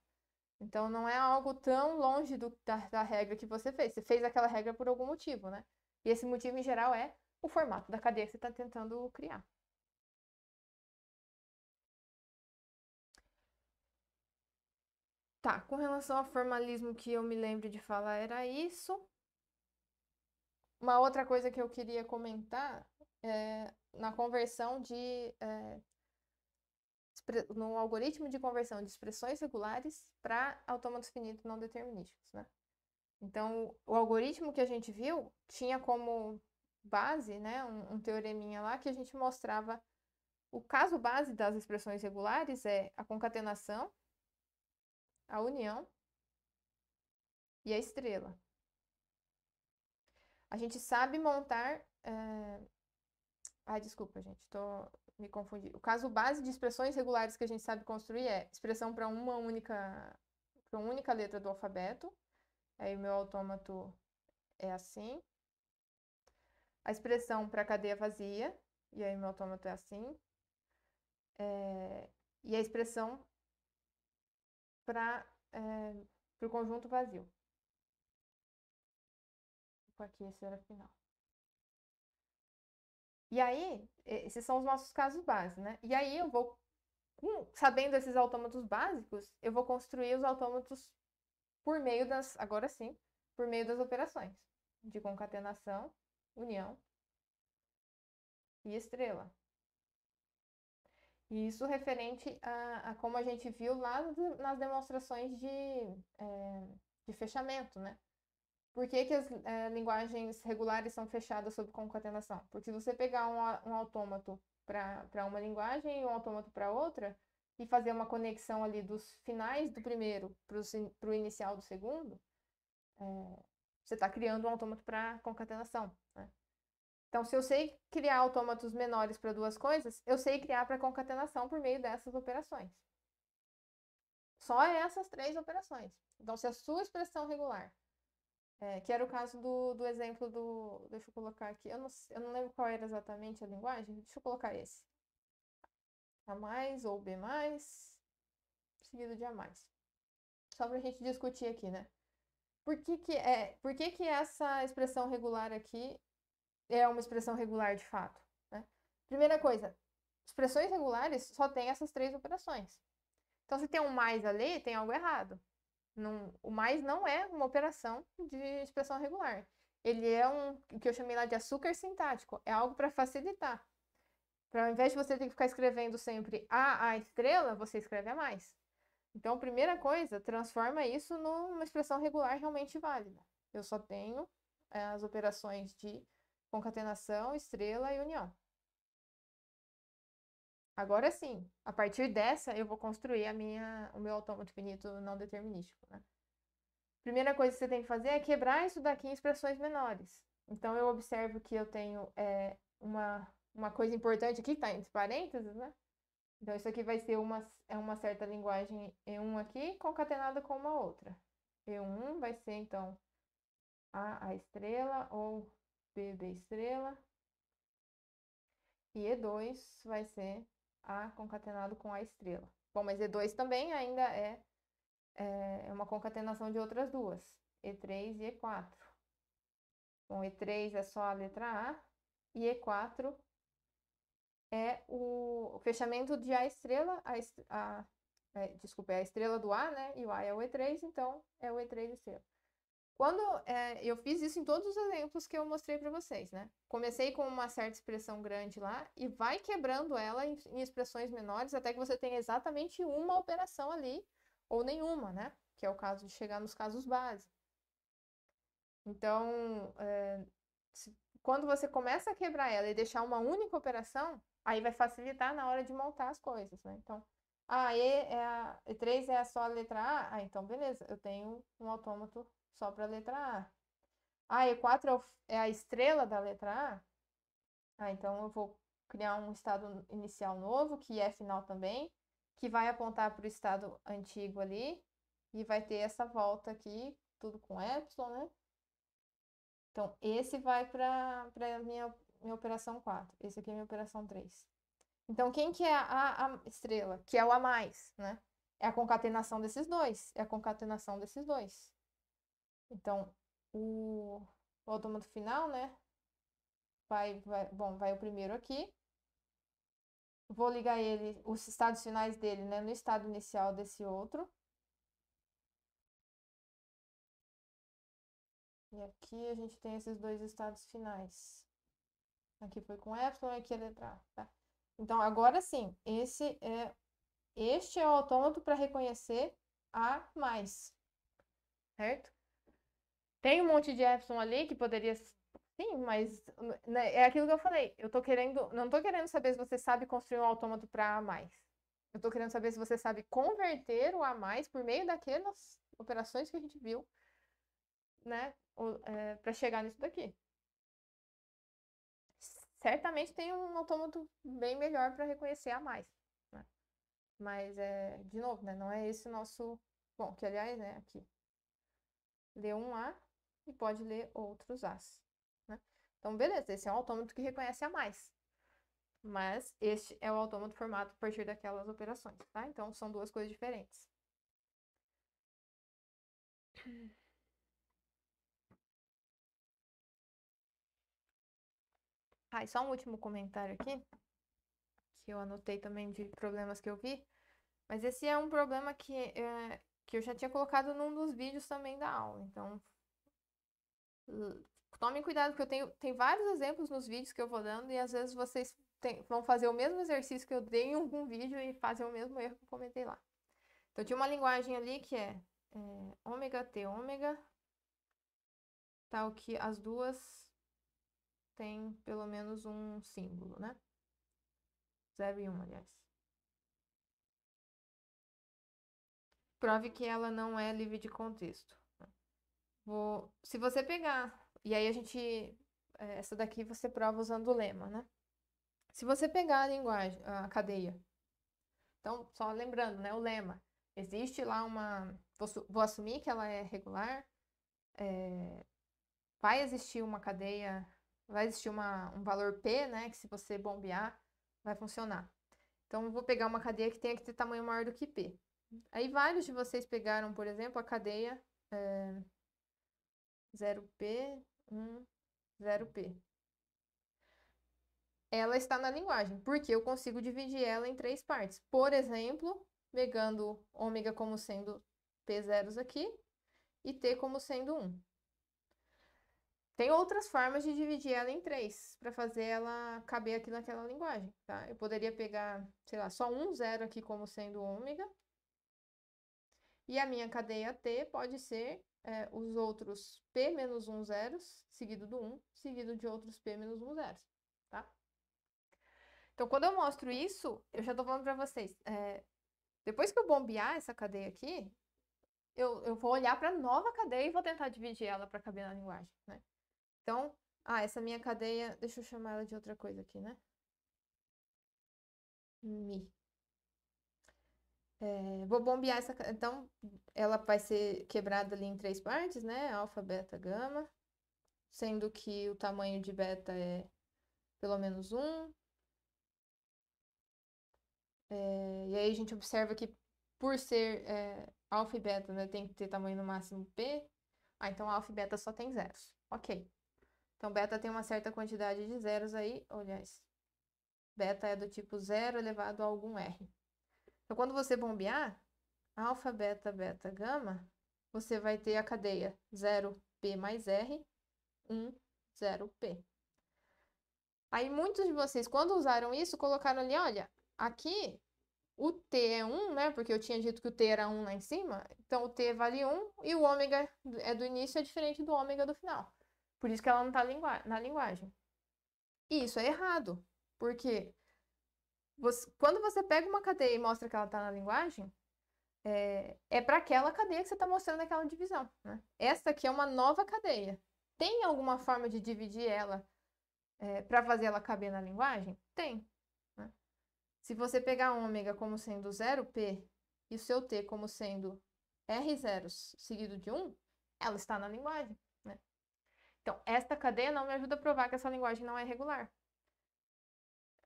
Então, não é algo tão longe do, da, da regra que você fez. Você fez aquela regra por algum motivo, né? E esse motivo, em geral, é o formato da cadeia que você está tentando criar. Tá, com relação ao formalismo que eu me lembro de falar era isso. Uma outra coisa que eu queria comentar é na conversão de. É, no algoritmo de conversão de expressões regulares para autômatos finitos não determinísticos, né? Então, o algoritmo que a gente viu tinha como base, né, um, um teoreminha lá que a gente mostrava o caso base das expressões regulares é a concatenação, a união e a estrela. A gente sabe montar. É... Ai, desculpa, gente, tô me confundi. O caso base de expressões regulares que a gente sabe construir é expressão para uma única, para uma única letra do alfabeto. Aí o meu autômato é assim. A expressão para cadeia vazia, e aí meu autômato é assim. É... E a expressão para é, o conjunto vazio. Aqui, esse era final. E aí, esses são os nossos casos básicos, né? E aí eu vou, sabendo esses autômatos básicos, eu vou construir os autômatos por meio das, agora sim, por meio das operações de concatenação, união e estrela. E isso referente a, a, como a gente viu lá nas demonstrações de, é, de fechamento, né? Por que, que as é, linguagens regulares são fechadas sob concatenação? Porque se você pegar um, um autômato para uma linguagem e um autômato para outra, e fazer uma conexão ali dos finais do primeiro para o inicial do segundo, é, você está criando um autômato para concatenação. Né? Então, se eu sei criar autômatos menores para duas coisas, eu sei criar para concatenação por meio dessas operações. Só essas três operações. Então, se a sua expressão regular, é, que era o caso do, do exemplo do. Deixa eu colocar aqui. Eu não, eu não lembro qual era exatamente a linguagem. Deixa eu colocar esse. A mais ou B mais, seguido de A mais. Só para a gente discutir aqui, né? Por que, que, é, por que, que essa expressão regular aqui é uma expressão regular de fato. Né? Primeira coisa, expressões regulares só tem essas três operações. Então, se tem um mais ali, tem algo errado. Não, o mais não é uma operação de expressão regular. Ele é um, o que eu chamei lá de açúcar sintático. É algo para facilitar. Para ao invés de você ter que ficar escrevendo sempre a, a estrela, você escreve a mais. Então, primeira coisa, transforma isso numa expressão regular realmente válida. Eu só tenho é, as operações de concatenação, estrela e união. Agora sim, a partir dessa eu vou construir a minha, o meu autômato finito não determinístico, né? Primeira coisa que você tem que fazer é quebrar isso daqui em expressões menores. Então eu observo que eu tenho é, uma, uma coisa importante aqui, que está entre parênteses, né? Então, isso aqui vai ser uma, é uma certa linguagem E1 aqui, concatenada com uma outra. E1 vai ser, então, A, A estrela, ou B, B estrela. E E2 vai ser A concatenado com A estrela. Bom, mas E2 também ainda é, é uma concatenação de outras duas. E3 e E4. Bom, E3 é só a letra A. E E4 é o fechamento de A estrela, a, a é, desculpa, é a estrela do A, né? E o A é o E3, então é o E3 estrela. Quando é, eu fiz isso em todos os exemplos que eu mostrei para vocês, né? Comecei com uma certa expressão grande lá e vai quebrando ela em, em, expressões menores até que você tenha exatamente uma operação ali, ou nenhuma, né? Que é o caso de chegar nos casos base. Então, é, se, quando você começa a quebrar ela e deixar uma única operação, aí vai facilitar na hora de montar as coisas, né? Então, ah, E é a, E3 é só a letra A? Ah, então beleza, eu tenho um autômato só para a letra A. Ah, E4 é, é a estrela da letra A? Ah, então eu vou criar um estado inicial novo, que é final também, que vai apontar para o estado antigo ali, e vai ter essa volta aqui, tudo com epsilon, né? Então, esse vai para a minha, minha operação 4. Esse aqui é minha operação 3. Então, quem que é a, a estrela? Que é o a mais, né? É a concatenação desses dois. É a concatenação desses dois. Então, o, o autômato final, né? Vai, vai, bom, vai o primeiro aqui. Vou ligar ele, os estados finais dele, né? No estado inicial desse outro. E aqui a gente tem esses dois estados finais. Aqui foi com e aqui é letra A, tá? Então, agora sim, esse é, este é o autômato para reconhecer A+, certo? Tem um monte de epsilon ali que poderia... Sim, mas né, é aquilo que eu falei. Eu tô querendo... Não tô querendo saber se você sabe construir um autômato para A+. Eu tô querendo saber se você sabe converter o A+, por meio daquelas operações que a gente viu, né? É, para chegar nisso daqui certamente tem um autômato bem melhor para reconhecer a mais. Né? Mas, é, de novo, né, não é esse o nosso... Bom, que aliás, né, aqui. Lê um A e pode ler outros As. Né? Então, beleza, esse é um autômato que reconhece a mais. Mas este é o autômato formado a partir daquelas operações, tá? Então, são duas coisas diferentes. Ah, e só um último comentário aqui, que eu anotei também de problemas que eu vi. Mas esse é um problema que, é, que eu já tinha colocado num dos vídeos também da aula. Então, tomem cuidado, porque eu tenho tem vários exemplos nos vídeos que eu vou dando e às vezes vocês tem, vão fazer o mesmo exercício que eu dei em algum vídeo e fazer o mesmo erro que eu comentei lá. Então, tinha uma linguagem ali que é, é ômega t ômega, tal que as duas tem pelo menos um símbolo, né? 0 e 1, um, aliás. Prove que ela não é livre de contexto. Vou, se você pegar, e aí a gente, é, essa daqui você prova usando o lema, né? Se você pegar a linguagem, a cadeia, então, só lembrando, né, o lema, existe lá uma, vou, vou assumir que ela é regular, é, vai existir uma cadeia vai existir uma, um valor P, né? Que se você bombear, vai funcionar. Então, eu vou pegar uma cadeia que tenha que ter tamanho maior do que P. Aí, vários de vocês pegaram, por exemplo, a cadeia é, 0P, 1, 0P. Ela está na linguagem, porque eu consigo dividir ela em três partes. Por exemplo, pegando ômega como sendo P zeros aqui e T como sendo 1. Tem outras formas de dividir ela em três, para fazer ela caber aqui naquela linguagem, tá? Eu poderia pegar, sei lá, só um zero aqui como sendo ômega. E a minha cadeia T pode ser é, os outros P menos 1 zeros, seguido do 1, seguido de outros P menos 1 zeros, tá? Então, quando eu mostro isso, eu já estou falando para vocês, é, depois que eu bombear essa cadeia aqui, eu, eu vou olhar para a nova cadeia e vou tentar dividir ela para caber na linguagem, né? Então, ah, essa minha cadeia, deixa eu chamar ela de outra coisa aqui, né? Mi. É, vou bombear essa. Então, ela vai ser quebrada ali em três partes, né? Alfa, beta, gama. Sendo que o tamanho de beta é pelo menos um. É, e aí a gente observa que por ser é, alfa e beta, né, tem que ter tamanho no máximo P. Ah, então alfa e beta só tem zeros. Ok. Então beta tem uma certa quantidade de zeros aí. Aliás, beta é do tipo zero elevado a algum R. Então quando você bombear, alfa, beta, beta, gama, você vai ter a cadeia 0P mais R, 1, 0P. Aí muitos de vocês, quando usaram isso, colocaram ali, olha, aqui o T é 1, né? Porque eu tinha dito que o T era 1 lá em cima. Então o T vale 1 e o ômega é do início é diferente do ômega do final. Por isso que ela não está na linguagem. E isso é errado. Porque você, quando você pega uma cadeia e mostra que ela está na linguagem, é, é para aquela cadeia que você está mostrando aquela divisão. Né? Essa aqui é uma nova cadeia. Tem alguma forma de dividir ela é, para fazer ela caber na linguagem? Tem. Né? Se você pegar ômega como sendo 0p e o seu t como sendo r zeros seguido de 1, ela está na linguagem. Então, esta cadeia não me ajuda a provar que essa linguagem não é regular.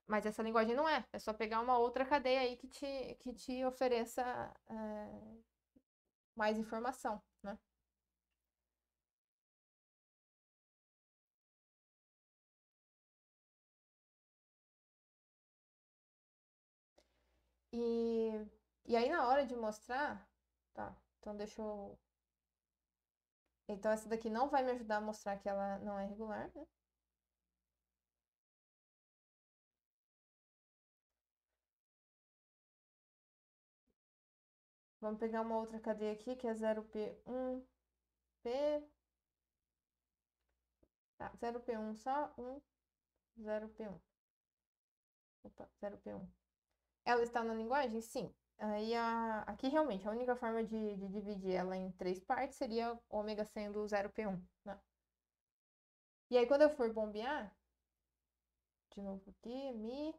Mas essa linguagem não é. É só pegar uma outra cadeia aí que te, que te ofereça é, mais informação, né? E, e aí, na hora de mostrar, tá, então deixa eu. Então, essa daqui não vai me ajudar a mostrar que ela não é regular, né? Vamos pegar uma outra cadeia aqui, que é 0P1, P. Tá, 0P1 só, 1, 0P1. Opa, 0P1. Ela está na linguagem? Sim. Aí a, aqui realmente a única forma de, de dividir ela em três partes seria ômega sendo 0P1, né? E aí quando eu for bombear, de novo aqui, Mi,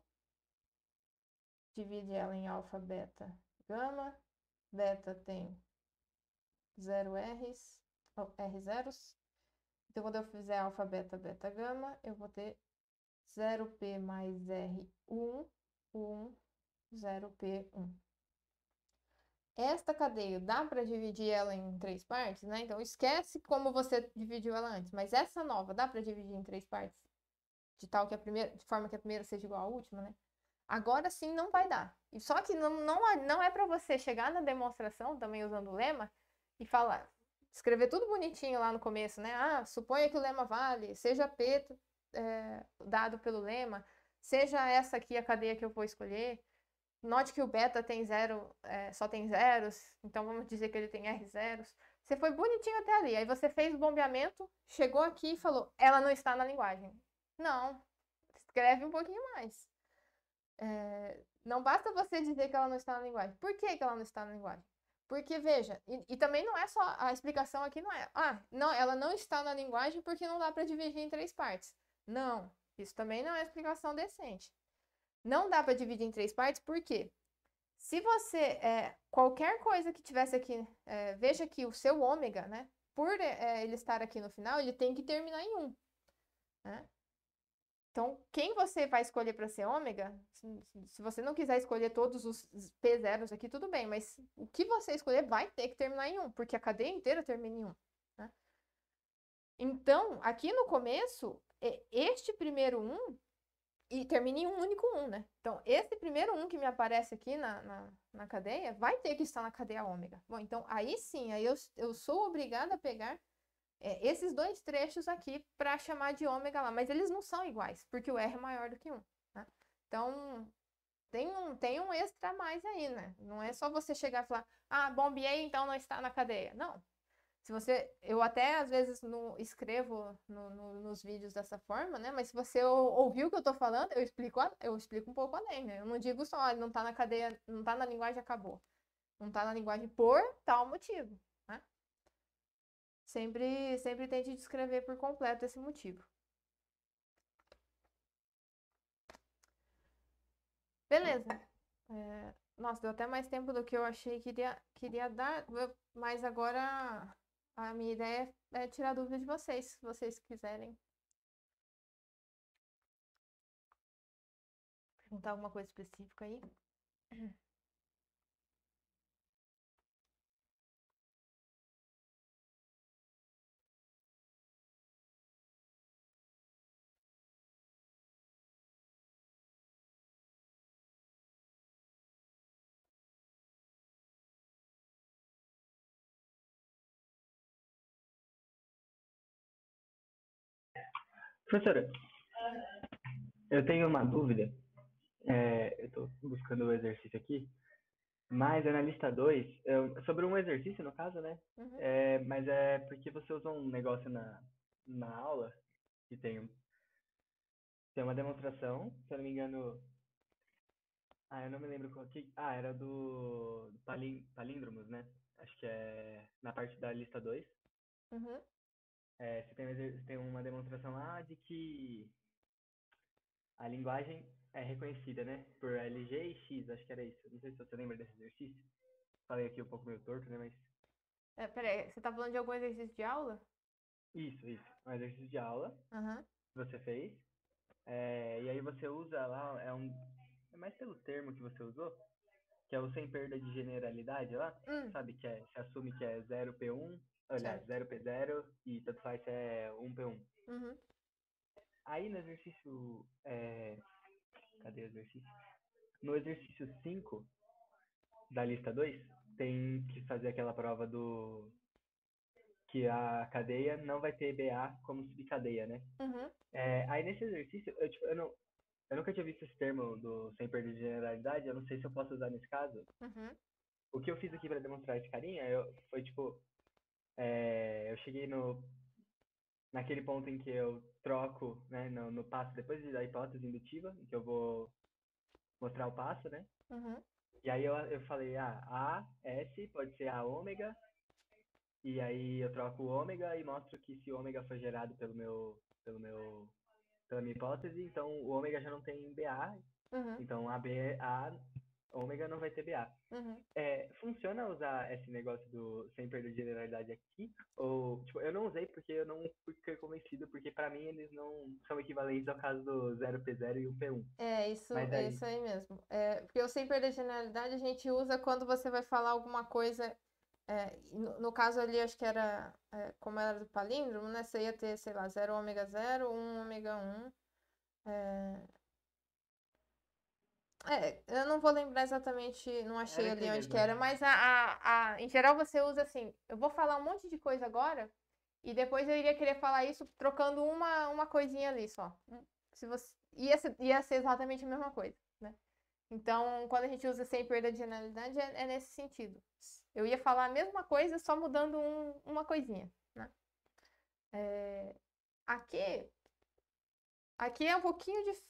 divide ela em alfa, beta, gama, beta tem 0 R's, R zeros. Então, quando eu fizer alfa, beta, beta, gama, eu vou ter 0P mais R1, 1, 0P1. Esta cadeia, dá para dividir ela em três partes, né? Então, esquece como você dividiu ela antes. Mas essa nova, dá para dividir em três partes? De tal que a primeira, de forma que a primeira seja igual à última, né? Agora sim não vai dar. E só que não, não, não é para você chegar na demonstração, também usando o lema, e falar, escrever tudo bonitinho lá no começo, né? Ah, suponha que o lema vale, seja P é, dado pelo lema, seja essa aqui a cadeia que eu vou escolher. Note que o beta tem zero, é, só tem zeros, então vamos dizer que ele tem R zeros. Você foi bonitinho até ali, aí você fez o bombeamento, chegou aqui e falou, ela não está na linguagem. Não, escreve um pouquinho mais. É, não basta você dizer que ela não está na linguagem. Por que, que ela não está na linguagem? Porque, veja, e, e, também não é só, a explicação aqui não é, ah, não, ela não está na linguagem porque não dá para dividir em três partes. Não, isso também não é explicação decente. Não dá para dividir em três partes, por quê? Se você, é, qualquer coisa que tivesse aqui, é, veja que o seu ômega, né, por é, ele estar aqui no final, ele tem que terminar em 1. Né? Então, quem você vai escolher para ser ômega, se, se, você não quiser escolher todos os P zeros aqui, tudo bem, mas o que você escolher vai ter que terminar em 1, porque a cadeia inteira termina em 1. Né? Então, aqui no começo, este primeiro 1 e termina em um único 1, né? Então, esse primeiro 1 que me aparece aqui na, na, na cadeia, vai ter que estar na cadeia ômega. Bom, então, aí sim, aí eu, eu sou obrigada a pegar é, esses dois trechos aqui para chamar de ômega lá, mas eles não são iguais, porque o R é maior do que 1. Né? Então, tem um, tem um extra a mais aí, né? Não é só você chegar e falar, ah, bombeei, então não está na cadeia. Não. Se você, eu até às vezes no, escrevo no, no, nos vídeos dessa forma, né? Mas se você ouviu o que eu estou falando, eu explico, eu explico um pouco além, né? Eu não digo só, ah, não está na cadeia, não está na linguagem, acabou. Não está na linguagem por tal motivo. Sempre, sempre tente descrever por completo esse motivo. Beleza. É, Nossa, deu até mais tempo do que eu achei que iria, que iria dar, mas agora a minha ideia é tirar dúvida de vocês, se vocês quiserem. Perguntar alguma coisa específica aí? Professora, eu tenho uma dúvida. É, eu estou buscando o exercício aqui, mas é na lista 2, sobre um exercício, no caso, né? Uhum. É, mas é porque você usou um negócio na, na aula que tem, tem uma demonstração, se eu não me engano. Ah, eu não me lembro qual que. Ah, era do, do palíndromos, né? Acho que é na parte da lista 2. Uhum. É, você tem, você tem uma demonstração lá de que a linguagem é reconhecida, né? Por LG e X, acho que era isso. Não sei se você lembra desse exercício. Falei aqui um pouco meio torto, né? Mas É, peraí, você tá falando de algum exercício de aula? isso, isso. Um exercício de aula Aham. que você fez. É, e aí você usa lá, é um. É mais pelo termo que você usou, que é o sem perda de generalidade lá. Hum, Sabe? Que é, você assume que é 0P1, aliás, 0P0 e tanto faz é 1P1. uhum. Aí no exercício. É... Cadê o exercício? No exercício 5 da lista 2, tem que fazer aquela prova do. Que a cadeia não vai ter BA como subcadeia, né? Uhum. É, aí nesse exercício, eu, tipo, eu, não, eu nunca tinha visto esse termo do sem perder de generalidade, eu não sei se eu posso usar nesse caso. Uhum. O que eu fiz aqui para demonstrar esse carinha eu, foi tipo. É, eu cheguei no. Naquele ponto em que eu troco, né, no, no passo, depois da hipótese indutiva, em que eu vou mostrar o passo, né? Uhum. E aí eu, eu falei, ah, A, S, pode ser A ômega. E aí eu troco o ômega e mostro que se o ômega foi gerado pelo meu, pelo meu, pela minha hipótese, então o ômega já não tem BA, Uhum. então a B, A ômega não vai ter BA. Uhum. É, funciona usar esse negócio do sem perder de generalidade aqui? Ou, tipo, eu não usei porque eu não fiquei convencido, porque pra mim eles não são equivalentes ao caso do 0P0 e o P1. É isso, Mas é aí- isso aí mesmo. É, porque o sem perder generalidade a gente usa quando você vai falar alguma coisa. é, no, no caso ali, acho que era. é, como era do palíndromo, né? Você ia ter, sei lá, 0 ômega 0, 1 ômega 1. É... é, eu não vou lembrar exatamente, não achei Era ali onde que era, mas a, a, a- em geral você usa assim: eu vou falar um monte de coisa agora, e depois eu iria querer falar isso trocando uma, uma coisinha ali só. Um- Se você, ia ser, ia ser exatamente a mesma coisa, né? Então, quando a gente usa sem perda de generalidade, é, é nesse sentido. Eu ia falar a mesma coisa, só mudando um- uma coisinha, né? É, aqui, aqui é um pouquinho dif...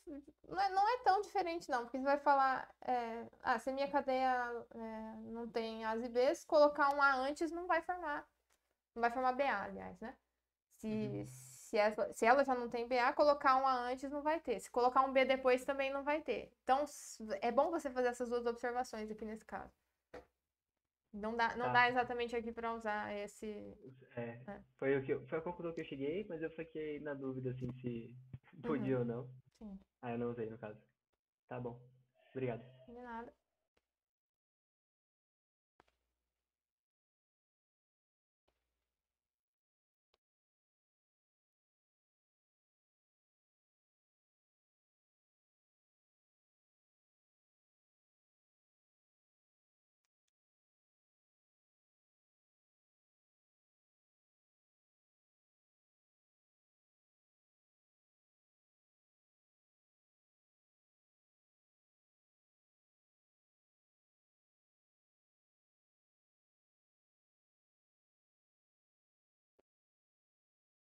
não é, não é tão diferente não, porque você vai falar, é, ah, se a minha cadeia é, não tem A's e B's, colocar um A antes não vai formar, não vai formar BA, aliás, né? Se, Uhum. se, ela, se ela já não tem BA, colocar um A antes não vai ter. Se colocar um B depois também não vai ter. Então, é bom você fazer essas duas observações aqui nesse caso. Não dá, não Tá. dá exatamente aqui para usar esse. É, É. foi, o que eu, foi a conclusão que eu cheguei, mas eu fiquei na dúvida, assim, se podia ou não. Sim, Ah, eu não usei, no caso. Tá bom. Obrigado. de nada.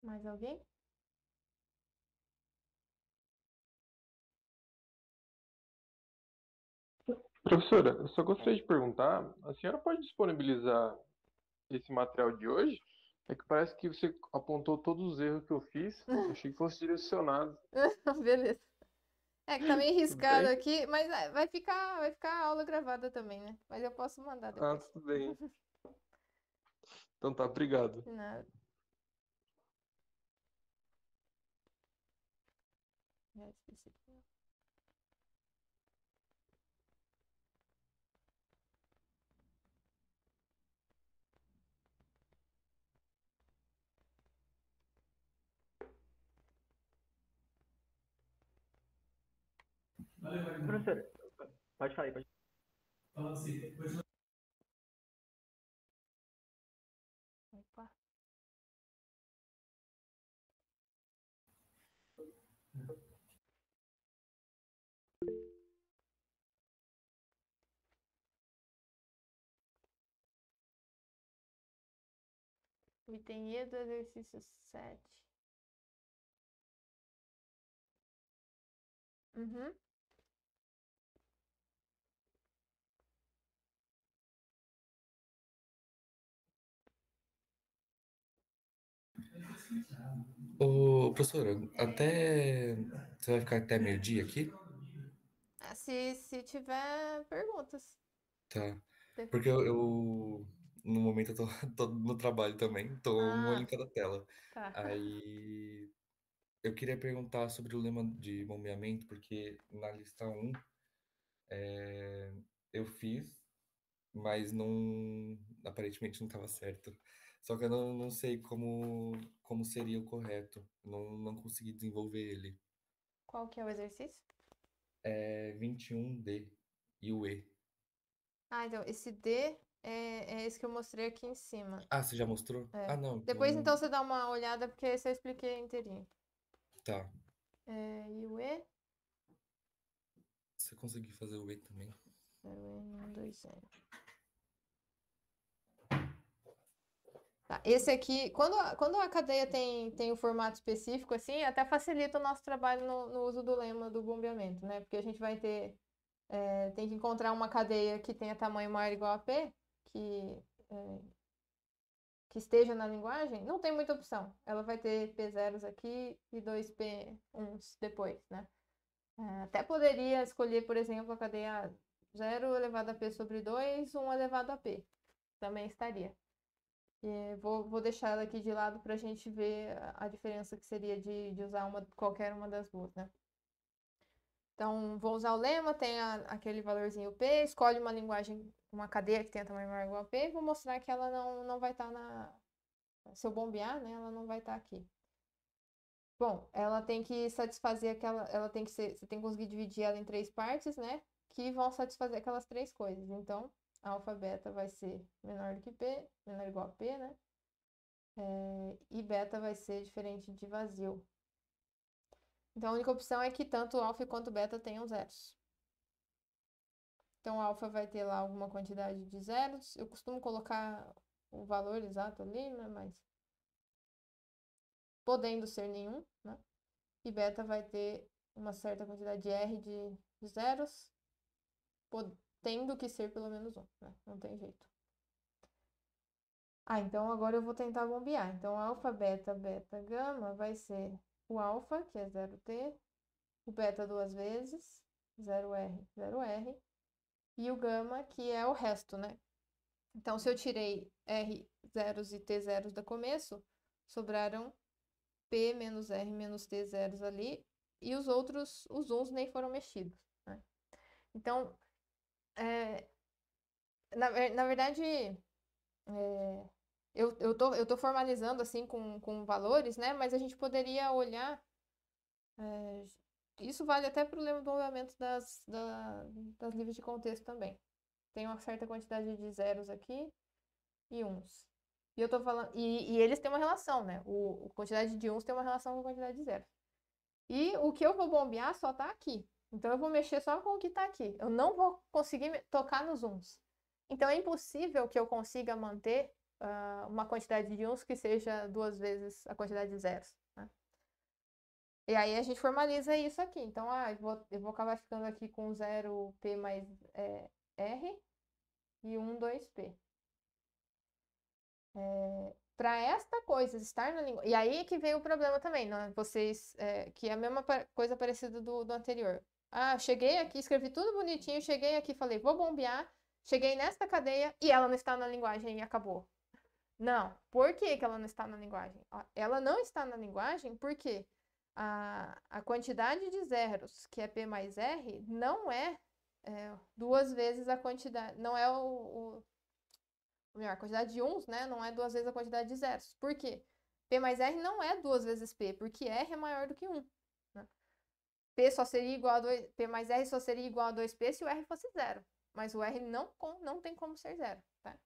Mais alguém? Professora, eu só gostaria de perguntar, a senhora pode disponibilizar esse material de hoje? É que parece que você apontou todos os erros que eu fiz. Eu achei que fosse direcionado. Beleza. É que tá meio riscado bem. aqui, mas é, vai ficar, vai ficar a aula gravada também, né? Mas eu posso mandar Ah, depois. tudo bem. Então tá, obrigado. De nada. Já esqueci. Professor, pode falar aí, pode Opa. Item E do exercício 7. Uhum. Ô, professora, até. Você vai ficar até meio-dia aqui? Ah, Se, se tiver perguntas. Tá. Porque eu, eu- no momento eu tô, tô no trabalho também, tô um olho Ah. em cada tela. Tá. Aí eu queria perguntar sobre o lema de bombeamento, porque na lista 1 é, eu fiz, mas não aparentemente não estava certo. Só que eu não, não sei como, como seria o correto. Não, não consegui desenvolver ele. Qual que é o exercício? É 21D e o E. Ah, então, esse D é, é esse que eu mostrei aqui em cima. Ah, você já mostrou? É. Ah, não. Depois, então, você dá uma olhada, porque esse eu expliquei inteirinho. Tá. É, e o E? Você conseguiu fazer o E também? 0N, 2N. Tá, esse aqui, quando a, quando a cadeia tem, tem o formato específico, assim, até facilita o nosso trabalho no, no uso do lema do bombeamento, né? Porque a gente vai ter, é, tem que encontrar uma cadeia que tenha tamanho maior ou igual a P, que, é, que esteja na linguagem, não tem muita opção. Ela vai ter P0s aqui e dois P1s depois, né? É, até poderia escolher, por exemplo, a cadeia 0 elevado a P sobre 2, 1 elevado a P. Também estaria. E vou, vou deixar ela aqui de lado para a gente ver a, a diferença que seria de, de usar uma, qualquer uma das duas, né? Então, vou usar o lema, tem a- aquele valorzinho P, escolhe uma linguagem, uma cadeia que tenha tamanho maior igual a P, vou mostrar que ela não, não vai estar na... Se eu bombear, né, ela não vai estar aqui. Bom, ela tem que satisfazer aquela, ela tem que ser, você tem que conseguir dividir ela em três partes, né, que vão satisfazer aquelas três coisas. Então, alfa, beta vai ser menor do que P, menor igual a P, né? É, e beta vai ser diferente de vazio. Então, a única opção é que tanto alfa quanto beta tenham zeros. Então, alfa vai ter lá alguma quantidade de zeros. Eu costumo colocar o valor exato ali, né? Mas podendo ser nenhum, né? E beta vai ter uma certa quantidade de R de, de zeros, tendo que ser pelo menos um, né? Não tem jeito. Ah, então agora eu vou tentar bombear. Então, alfa, beta, beta, gama vai ser o alfa, que é 0T, o beta duas vezes, 0R, 0R, e o gama, que é o resto, né? Então, se eu tirei R zeros e T zeros do começo, sobraram P menos R menos T zeros ali, e os outros, os uns nem foram mexidos, né? Então, é, na, na verdade, é, eu, eu tô, eu tô formalizando assim com, com valores, né? Mas a gente poderia olhar. é, isso vale até para o momento das, da, das livros de contexto também. Tem uma certa quantidade de zeros aqui e uns. E eu tô falando. E, e eles têm uma relação, né? O, a quantidade de uns tem uma relação com a quantidade de zeros. E o que eu vou bombear só tá aqui. Então eu vou mexer só com o que tá aqui. Eu não vou conseguir tocar nos uns. Então é impossível que eu consiga manter ah, uma quantidade de uns que seja duas vezes a quantidade de zeros. né? E aí a gente formaliza isso aqui. Então, ah, eu vou, eu vou acabar ficando aqui com 0p mais é, r e 1, 2p. Para esta coisa estar na língua. E aí é que veio o problema também, né? Vocês, é, que é a mesma coisa parecida do, do anterior. Ah, cheguei aqui, escrevi tudo bonitinho, cheguei aqui, falei, vou bombear, cheguei nesta cadeia e ela não está na linguagem e acabou. Não. Por que, que ela não está na linguagem? Ela não está na linguagem porque a, a quantidade de zeros, que é P mais R, não é, é, duas vezes a quantidade, não é o, o, melhor, a quantidade de uns, né? Não é duas vezes a quantidade de zeros. Por quê? P mais R não é duas vezes P, porque R é maior do que 1. né? P só seria igual a 2, P mais R só seria igual a 2P se o R fosse zero. Mas o R não, não tem como ser zero, tá?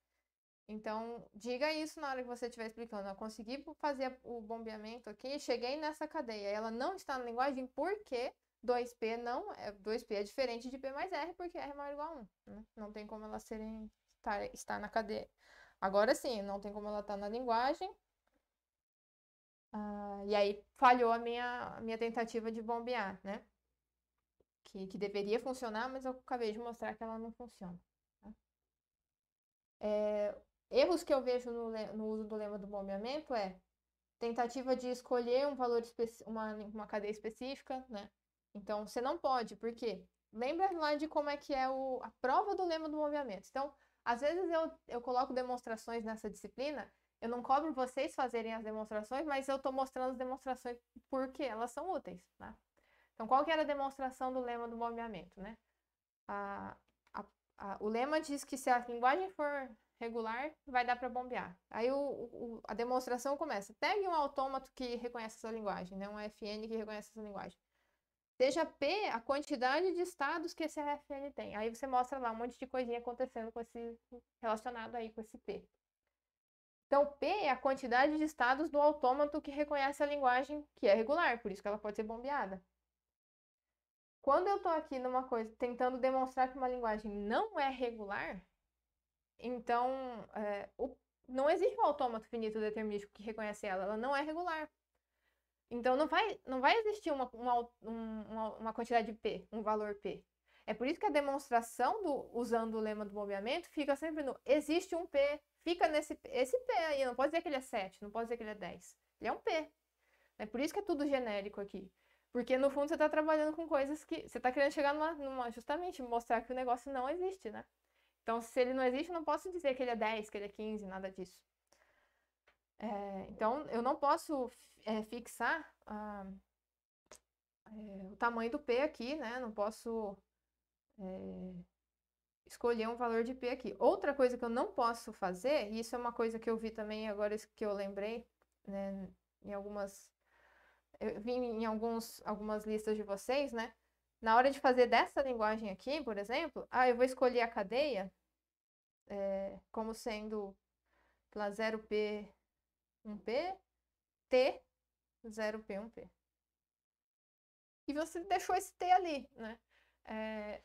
Então, diga isso na hora que você estiver explicando. Eu consegui fazer o bombeamento aqui, cheguei nessa cadeia. Ela não está na linguagem porque 2P não é, 2P é diferente de P mais R, porque R é maior ou igual a 1. né? Não tem como ela serem, estar, estar na cadeia. Agora sim, não tem como ela estar na linguagem. Ah, e aí falhou a minha, a minha tentativa de bombear, né? Que, que deveria funcionar, mas eu acabei de mostrar que ela não funciona. tá? É, erros que eu vejo no, no uso do lema do bombeamento é tentativa de escolher um valor uma, uma cadeia específica, né? Então você não pode, por quê? Lembra lá de como é que é o, a prova do lema do bombeamento. Então, às vezes eu, eu coloco demonstrações nessa disciplina, eu não cobro vocês fazerem as demonstrações, mas eu estou mostrando as demonstrações porque elas são úteis, né? Então, qual que era a demonstração do lema do bombeamento, né? A, a, a- o lema diz que se a linguagem for regular, vai dar para bombear. Aí o, o- a demonstração começa. Pegue um autômato que reconhece essa linguagem, né? Um FN que reconhece essa linguagem. Seja P a quantidade de estados que esse FN tem. Aí você mostra lá um monte de coisinha acontecendo com esse relacionado aí com esse P. Então, P é a quantidade de estados do autômato que reconhece a linguagem que é regular, por isso que ela pode ser bombeada. Quando eu estou aqui numa coisa tentando demonstrar que uma linguagem não é regular, então é, o- não existe um autômato finito determinístico que reconhece ela, ela não é regular. Então não vai, não vai existir uma, uma, um- uma, uma quantidade de P, um valor P. É por isso que a demonstração do, usando o lema do bombeamento fica sempre no existe um P, fica nesse esse P aí, não pode dizer que ele é 7, não pode dizer que ele é 10. Ele é um P. É por isso que é tudo genérico aqui. Porque no fundo você está trabalhando com coisas que. Você está querendo chegar numa, numa. Justamente mostrar que o negócio não existe, né? Então, se ele não existe, eu não posso dizer que ele é 10, que ele é 15, nada disso. É, então, eu não posso é, fixar ah, é, o tamanho do P aqui, né? Não posso é, escolher um valor de P aqui. Outra coisa que eu não posso fazer, e isso é uma coisa que eu vi também agora que eu lembrei, né, em algumas. Eu vi em alguns, algumas listas de vocês, né? Na hora de fazer dessa linguagem aqui, por exemplo, ah, eu vou escolher a cadeia é, como sendo lá 0P 1P, T 0P 1P. E você deixou esse T ali, né? É,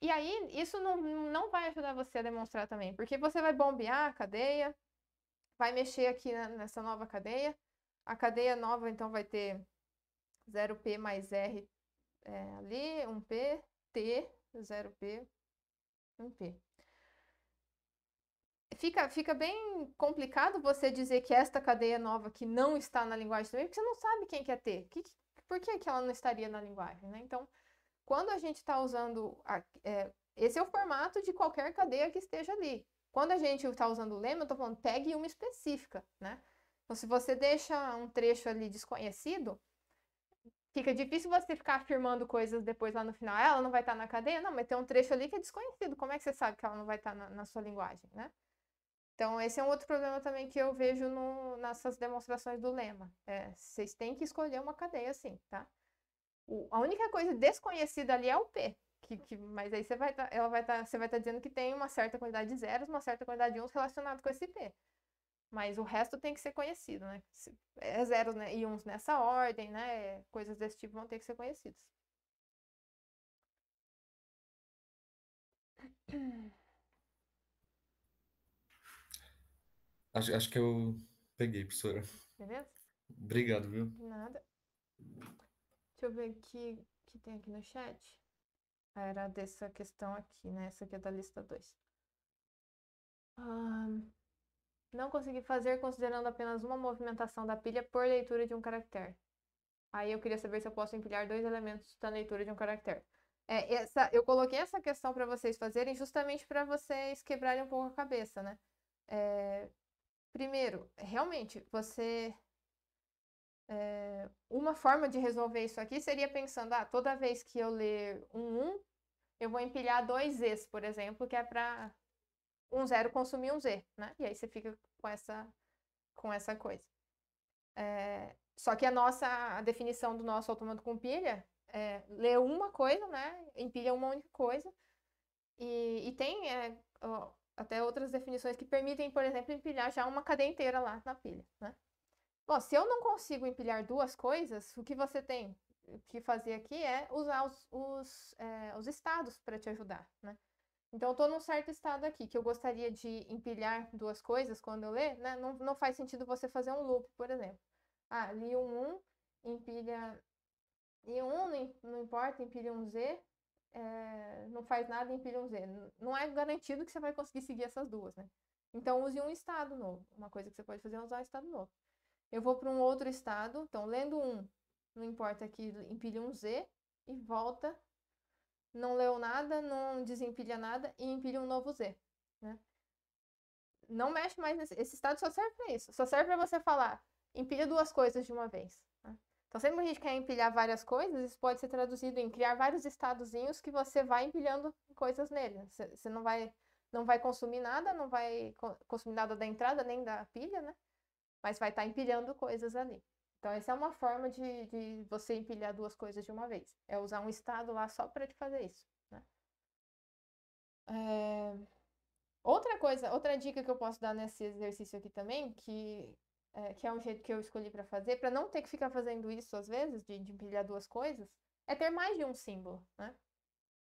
e aí, isso não, não vai ajudar você a demonstrar também, porque você vai bombear a cadeia, vai mexer aqui na- nessa nova cadeia. A cadeia nova, então, vai ter 0P mais R é, ali, 1P, T, 0P, 1P. Fica, fica bem complicado você dizer que esta cadeia nova que não está na linguagem também, porque você não sabe quem que é T. Que- por que, que ela não estaria na linguagem, né? Então, quando a gente está usando. a- é, esse é o formato de qualquer cadeia que esteja ali. Quando a gente está usando o lema, eu estou falando pegue uma específica, né? Então, se você deixa um trecho ali desconhecido, fica difícil você ficar afirmando coisas depois lá no final. "Ah, Ela não vai estar na cadeia? Não, mas tem um trecho ali que é desconhecido. Como é que você sabe que ela não vai estar na, na sua linguagem, né? Então, esse é um outro problema também que eu vejo no- nessas demonstrações do lema. É, vocês têm que escolher uma cadeia, sim, tá? O- a única coisa desconhecida ali é o P. Que, que- mas aí você vai tá, ela vai tá, você vai estar dizendo que tem uma certa quantidade de zeros, uma certa quantidade de uns relacionado com esse P. Mas o resto tem que ser conhecido, né? É zeros né, e uns nessa ordem, né? Coisas desse tipo vão ter que ser conhecidas. Acho, acho que eu peguei, professora. Beleza? Obrigado, viu? De Nada. Deixa eu ver aqui o que tem aqui no chat. Era dessa questão aqui, né? Essa aqui é da lista 2. Não consegui fazer considerando apenas uma movimentação da pilha por leitura de um caractere. Aí eu queria saber se eu posso empilhar dois elementos da leitura de um caractere. É, essa, eu coloquei essa questão para vocês fazerem justamente para vocês quebrarem um pouco a cabeça, né? É, primeiro, realmente, você. é, uma forma de resolver isso aqui seria pensando, ah, toda vez que eu ler um 1, eu vou empilhar dois Zs, por exemplo, que é para um zero consumir um Z, né? E aí você fica com essa, com essa coisa. É, só que a nossa a definição do nosso automato com pilha é ler uma coisa, né? Empilha uma única coisa. E, e tem é, até outras definições que permitem, por exemplo, empilhar já uma cadeia inteira lá na pilha, né? Bom, se eu não consigo empilhar duas coisas, o que você tem que fazer aqui é usar os, os, é, os estados para te ajudar, né? Então, eu estou num certo estado aqui, que eu gostaria de empilhar duas coisas quando eu ler, né? Não, não faz sentido você fazer um loop, por exemplo. Ah, li um 1, empilha e um, não, não importa, empilha um Z, é, não faz nada, empilha um Z. Não é garantido que você vai conseguir seguir essas duas, né? Então, use um estado novo. Uma coisa que você pode fazer é usar um estado novo. Eu vou para um outro estado, então, lendo um, não importa que empilha um Z e volta não leu nada, não desempilha nada e empilha um novo Z, né? Não mexe mais nesse esse estado só serve para isso. Só serve para você falar, empilha duas coisas de uma vez. Né? Então, sempre que a gente quer empilhar várias coisas, isso pode ser traduzido em criar vários estadozinhos que você vai empilhando coisas nele. Você não vai não vai consumir nada, não vai consumir nada da entrada nem da pilha, né? Mas vai estar tá empilhando coisas ali. Então, essa é uma forma de, de você empilhar duas coisas de uma vez. É usar um estado lá só para te fazer isso. Né? É... Outra coisa, outra dica que eu posso dar nesse exercício aqui também, que é, que é um jeito que eu escolhi para fazer, para não ter que ficar fazendo isso às vezes, de, de empilhar duas coisas, é ter mais de um símbolo, né?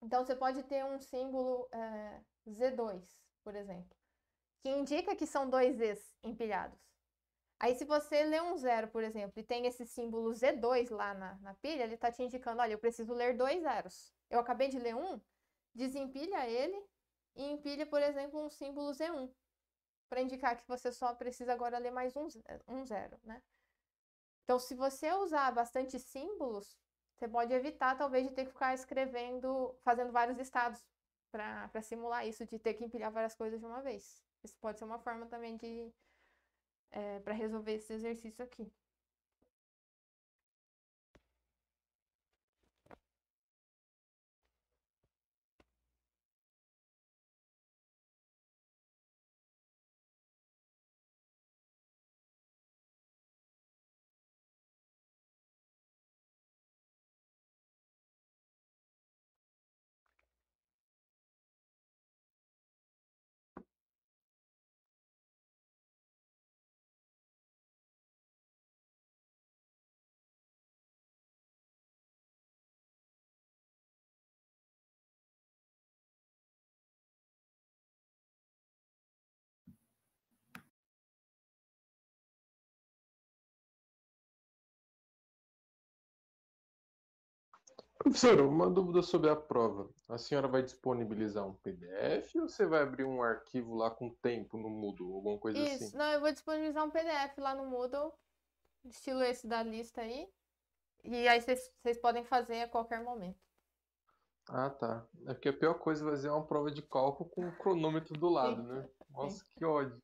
Então, você pode ter um símbolo é, Z2, por exemplo, que indica que são dois Zs empilhados. Aí, se você lê um zero, por exemplo, e tem esse símbolo Z2 lá na, na pilha, ele está te indicando, olha, eu preciso ler dois zeros. Eu acabei de ler um, desempilha ele e empilha, por exemplo, um símbolo Z1, para indicar que você só precisa agora ler mais um, um zero, né? Então, se você usar bastante símbolos, você pode evitar, talvez, de ter que ficar escrevendo, fazendo vários estados para simular isso, de ter que empilhar várias coisas de uma vez. Isso pode ser uma forma também de é, para resolver esse exercício aqui. Professor, uma dúvida sobre a prova. A senhora vai disponibilizar um PDF ou você vai abrir um arquivo lá com tempo no Moodle, alguma coisa Isso, assim? não, eu vou disponibilizar um PDF lá no Moodle, estilo esse da lista aí. E aí vocês podem fazer a qualquer momento. Ah, tá. É porque a pior coisa vai ser uma prova de cálculo com o cronômetro do lado, né? Nossa, que ódio.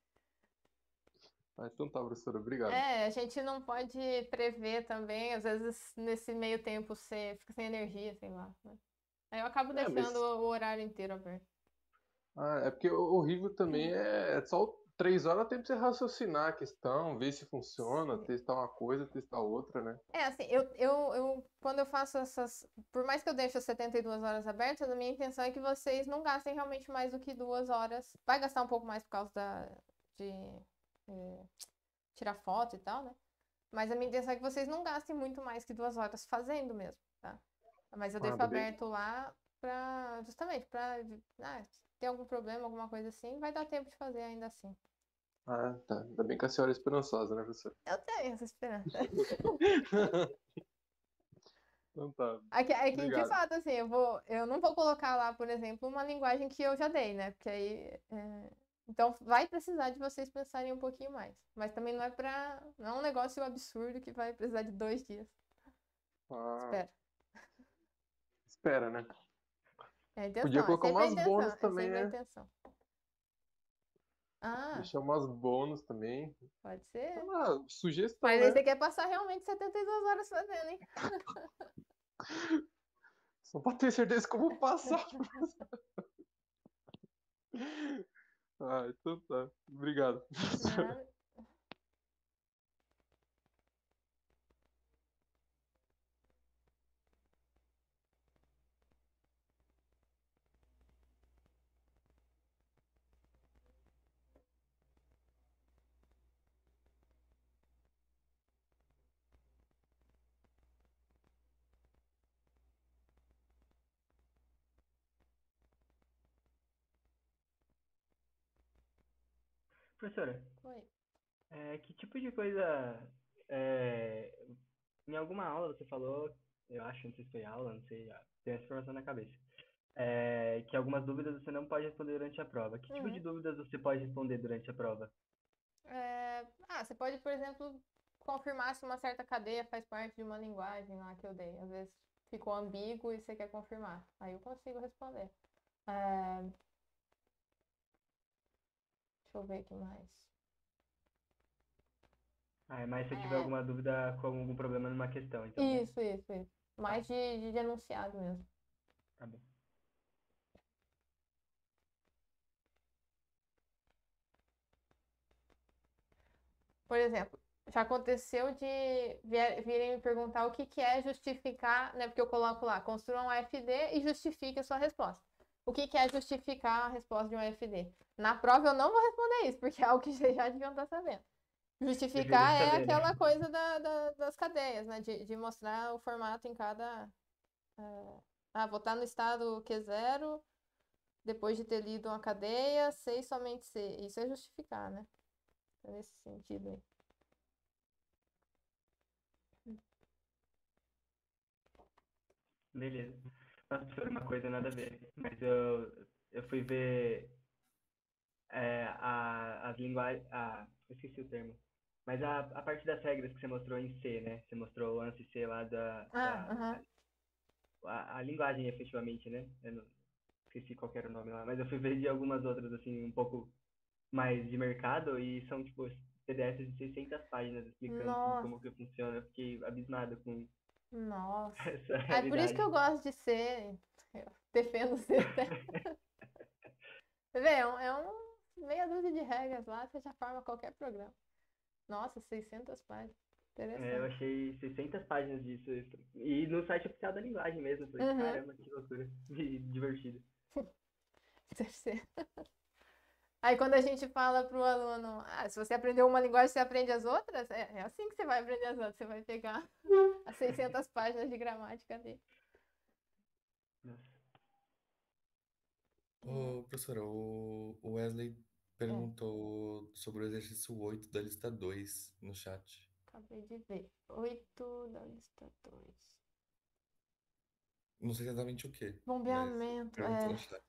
Ah, então tá, professora, obrigado. É, a gente não pode prever também, às vezes nesse meio tempo você fica sem energia, sei lá. Né? Aí eu acabo É, deixando mas- o horário inteiro aberto. Ah, é porque o horrível também é, é só três horas tempo pra você raciocinar a questão, ver se funciona, Sim. testar uma coisa, testar outra, né? É, assim, eu, eu, eu, quando eu faço essas. Por mais que eu deixe as 72 horas abertas, a minha intenção é que vocês não gastem realmente mais do que duas horas. Vai gastar um pouco mais por causa da, de é, tirar foto e tal, né? Mas a minha intenção é que vocês não gastem muito mais que duas horas fazendo mesmo, tá? Mas eu Ah, deixo aberto lá pra, justamente, pra, ah, tem algum problema, alguma coisa assim, vai dar tempo de fazer ainda assim. Ah, tá. Ainda bem que a senhora é esperançosa, né, professora? Eu tenho essa esperança. Então tá. É que, é que, de fato, assim, eu vou, eu não vou colocar lá, por exemplo, uma linguagem que eu já dei, né? Porque aí, é, então vai precisar de vocês pensarem um pouquinho mais. Mas também não é pra, não é um negócio absurdo que vai precisar de dois dias. Ah, Espera. espera, né? É intenção, Podia é colocar a umas intenção, bônus é também, a né? intenção. Ah, Deixar umas bônus também. pode ser. Sei lá, sugestão, Mas aí né? você quer passar realmente 72 horas fazendo, hein? Só pra ter certeza que eu vou passar. ah, então tá. Obrigado. Nada. Professora, Oi. é, que tipo de coisa. é, em alguma aula você falou, eu acho, não sei se foi aula, não sei, ah, tenho essa informação na cabeça. é, que algumas dúvidas você não pode responder durante a prova. Que tipo Uhum. de dúvidas você pode responder durante a prova? É, Ah, você pode, por exemplo, confirmar se uma certa cadeia faz parte de uma linguagem lá que eu dei. Às vezes ficou ambíguo e você quer confirmar. Aí eu consigo responder. Deixa eu ver aqui mais. Ah, é mais se eu tiver É. alguma dúvida com algum problema numa questão, então. né? Isso, isso, isso. Mais de, de enunciado mesmo. Tá bom. Por exemplo, já aconteceu de virem me perguntar o que, que é justificar, né? Porque eu coloco lá, construa um AFD e justifique a sua resposta. O que, que é justificar a resposta de um AFD? Na prova eu não vou responder isso, porque é algo que vocês já deviam estar sabendo. Justificar é saber, né? aquela coisa da, da- das cadeias, né? De, de mostrar o formato em cada. eh, ah, votar no estado Q0, depois de ter lido uma cadeia, sei somente C. Isso é justificar, né? É nesse sentido aí. Beleza. Nossa, professor, uma coisa nada a ver. Mas eu, eu fui ver é, a, as linguagens. A, eu esqueci o termo. Mas a, a parte das regras que você mostrou em C, né? Você mostrou o ANSI C lá da, Ah, da- aham. a, a linguagem efetivamente, né? Eu não, esqueci qual era o nome lá, mas eu fui ver de algumas outras, assim, um pouco mais de mercado e são, tipo, PDFs de 600 páginas explicando Nossa. como que funciona. Eu fiquei abismado com Nossa. É por isso que eu gosto de ser. Eu defendo ser. Vê, é um, é um meia dúzia de regras lá, você já forma qualquer programa. Nossa, 600 páginas. É, eu Interessante. achei 600 páginas disso. E no site oficial da linguagem mesmo. Falei, Uhum. caramba, que loucura. Divertido. Deve ser. Aí quando a gente fala pro aluno, ah, se você aprendeu uma linguagem, você aprende as outras, é, é assim que você vai aprender as outras. Você vai pegar as 600 páginas de gramática dele. Ô, professora, o o Wesley perguntou sobre o exercício 8 da lista 2 no chat. Acabei de ver. 8 da lista 2. Não sei exatamente o que, mas Bombeamento, é. no chat.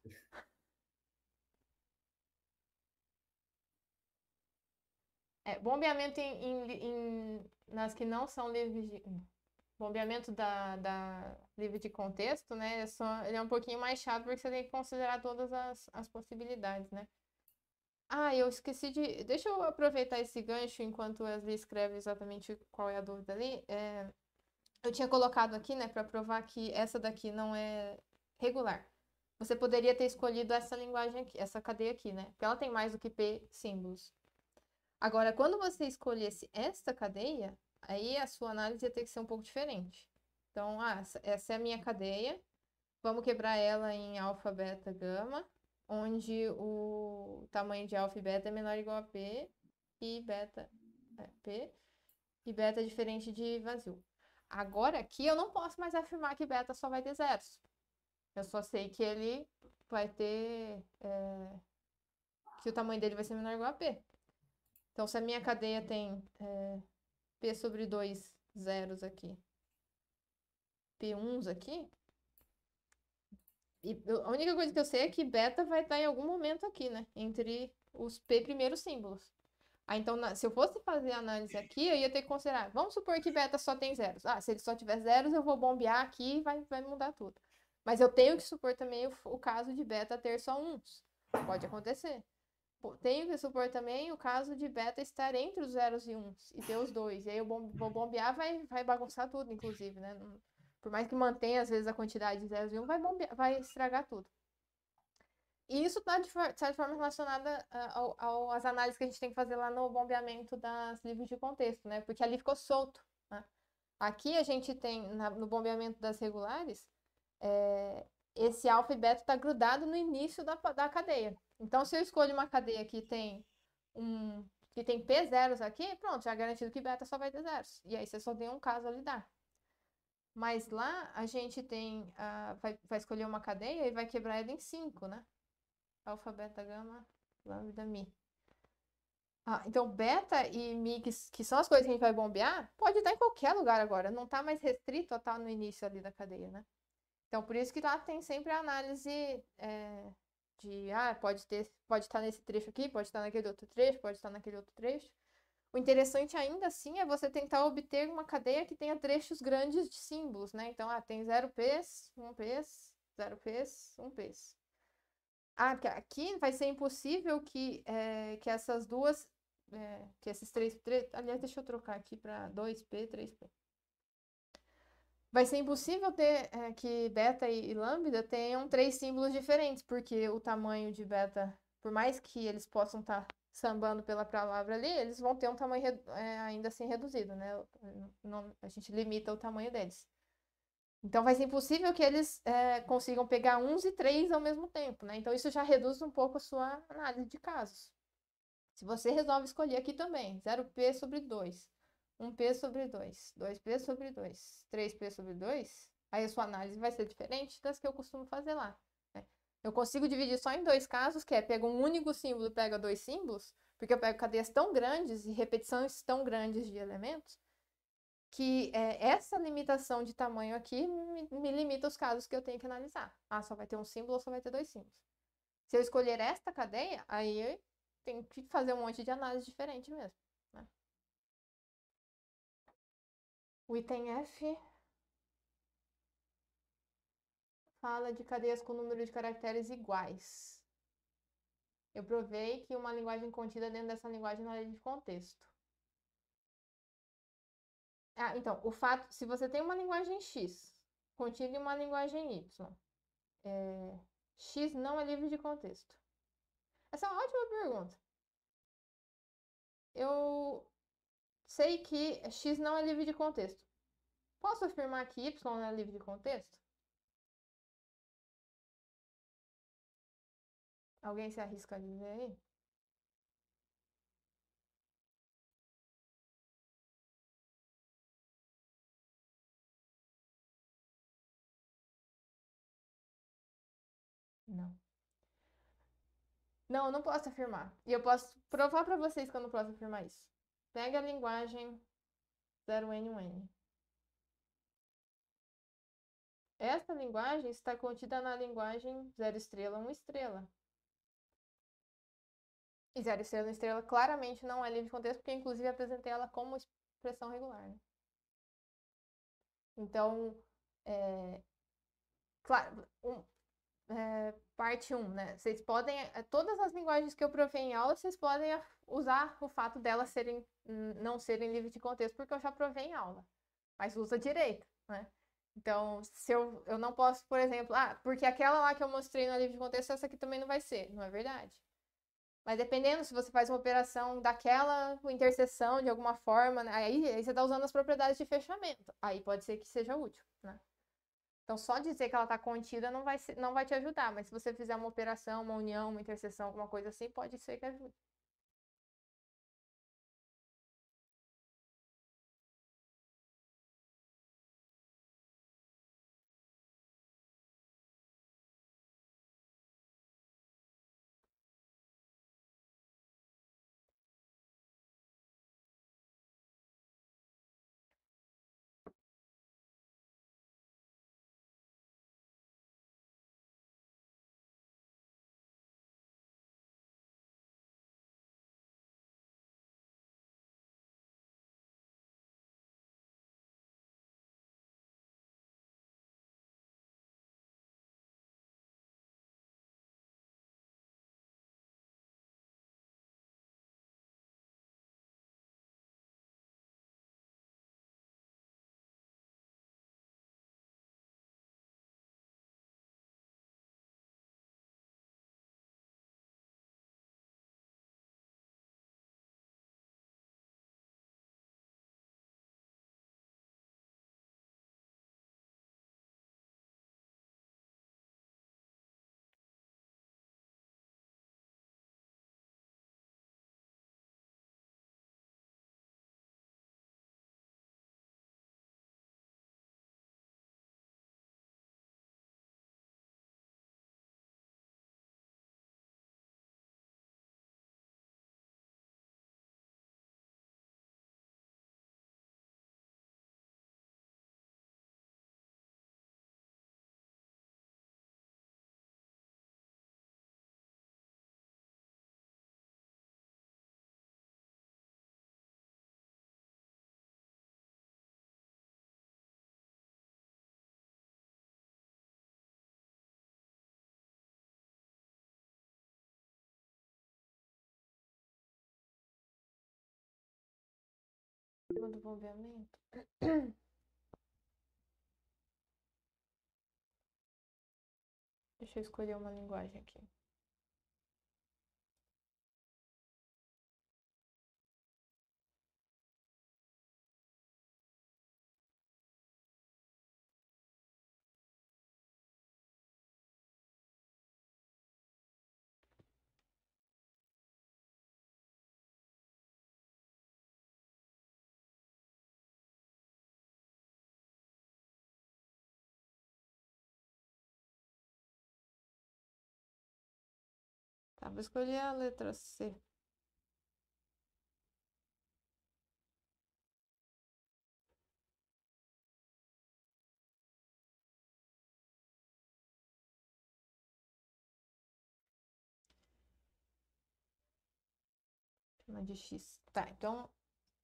É, bombeamento em, em em- nas que não são livres de. Bombeamento da, da livre de contexto, né? É só, ele é um pouquinho mais chato porque você tem que considerar todas as, as possibilidades, né? Ah, eu esqueci de. Deixa eu aproveitar esse gancho enquanto Wesley escreve exatamente qual é a dúvida ali. É, eu tinha colocado aqui, né, para provar que essa daqui não é regular. Você poderia ter escolhido essa linguagem aqui, essa cadeia aqui, né? Porque ela tem mais do que P símbolos. Agora, quando você escolhesse esta cadeia, aí a sua análise ia ter que ser um pouco diferente. Então, ah, essa- é a minha cadeia. Vamos quebrar ela em alfa, beta, gama, onde o tamanho de alfa e beta é menor ou igual a P e beta é P e beta é diferente de vazio. Agora aqui eu não posso mais afirmar que beta só vai ter zeros. Eu só sei que ele vai ter é, que o tamanho dele vai ser menor ou igual a P. Então, se a minha cadeia tem é, P sobre 2 zeros aqui, P1s aqui, e a única coisa que eu sei é que beta vai estar em algum momento aqui, né? Entre os P primeiros símbolos. Ah, então, se eu fosse fazer a análise aqui, eu ia ter que considerar. Vamos supor que beta só tem zeros. Ah, se ele só tiver zeros, eu vou bombear aqui e vai, vai mudar tudo. Mas eu tenho que supor também o, o caso de beta ter só uns. Pode acontecer. Tenho que supor também o caso de beta estar entre os zeros e uns e ter os dois. E aí eu bom- bombear, vai, vai bagunçar tudo, inclusive, né? Por mais que mantenha, às vezes, a quantidade de zeros e um, vai, bombear, vai estragar tudo. E isso está, de certa forma, relacionada ah, ao- às análises que a gente tem que fazer lá no bombeamento das livros de contexto, né? Porque ali ficou solto. né? Aqui a gente tem, na- no bombeamento das regulares, é, esse alfa e beta está grudado no início da, da cadeia. Então, se eu escolho uma cadeia que tem um que tem P zeros aqui, pronto, já é garantido que beta só vai ter zeros. E aí você só tem um caso a lidar. Mas lá a gente tem, vai, vai escolher uma cadeia e vai quebrar ela em 5, né? Alfa, beta, gama, lambda, mi. Ah, então, beta e mi, que, que são as coisas que a gente vai bombear, pode estar em qualquer lugar agora. Não está mais restrito a estar no início ali da cadeia, né? Então, por isso que lá tem sempre a análise é, de, ah, pode ter, pode estar nesse trecho aqui, pode estar naquele outro trecho, pode estar naquele outro trecho. O interessante ainda assim é você tentar obter uma cadeia que tenha trechos grandes de símbolos, né? Então, ah, tem 0 P's, 1 P's, 0 P's, 1 P's. Ah, aqui vai ser impossível que, eh, que essas duas, eh, que esses três, três, aliás, deixa eu trocar aqui para 2P, 3P. Vai ser impossível ter eh, que beta e, lambda tenham três símbolos diferentes, porque o tamanho de beta, por mais que eles possam estar sambando pela palavra ali, eles vão ter um tamanho eh, ainda assim reduzido, né? Não- a gente limita o tamanho deles. Então vai ser impossível que eles eh, consigam pegar uns e três ao mesmo tempo, né? Então isso já reduz um pouco a sua análise de casos. Se você resolve escolher aqui também, 0p sobre 2, 1p sobre 2, 2p sobre 2, 3p sobre 2, aí a sua análise vai ser diferente das que eu costumo fazer lá. né? Eu consigo dividir só em dois casos, que é pega um único símbolo e pega dois símbolos, porque eu pego cadeias tão grandes e repetições tão grandes de elementos, que é, essa limitação de tamanho aqui me, me limita os casos que eu tenho que analisar. Ah, só vai ter um símbolo ou só vai ter dois símbolos. Se eu escolher esta cadeia, aí eu tenho que fazer um monte de análise diferente mesmo. O item F fala de cadeias com número de caracteres iguais. Eu provei que uma linguagem contida dentro dessa linguagem na lei de contexto. Ah, então, o fato, se você tem uma linguagem X contida em uma linguagem Y, é, X não é livre de contexto. Essa é uma ótima pergunta. Eu sei que X não é livre de contexto. Posso afirmar que Y não é livre de contexto? Alguém se arrisca a dizer aí? Não. Não, eu não posso afirmar. E eu posso provar para vocês que eu não posso afirmar isso. Pega a linguagem 0N1N. Essa linguagem está contida na linguagem 0 estrela 1 estrela. E 0 estrela 1 estrela claramente não é livre de contexto, porque inclusive apresentei ela como expressão regular. né? Então, é, claro, um- é, parte 1, né? Vocês podem, é, todas as linguagens que eu provei em aula, vocês podem usar o fato delas serem, não serem livres de contexto, porque eu já provei em aula. Mas usa direito, né? Então, se eu, eu não posso, por exemplo, ah, porque aquela lá que eu mostrei no livro de contexto, essa aqui também não vai ser. Não é verdade. Mas dependendo se você faz uma operação daquela interseção de alguma forma, né? aí, aí você está usando as propriedades de fechamento. Aí pode ser que seja útil, né? Então, só dizer que ela está contida não vai, não vai te ajudar, mas se você fizer uma operação, uma união, uma interseção, alguma coisa assim, pode ser que ajude. Do bombeamento. Deixa eu escolher uma linguagem aqui. Tá, vou escolher a letra C. Chama de X. Tá, então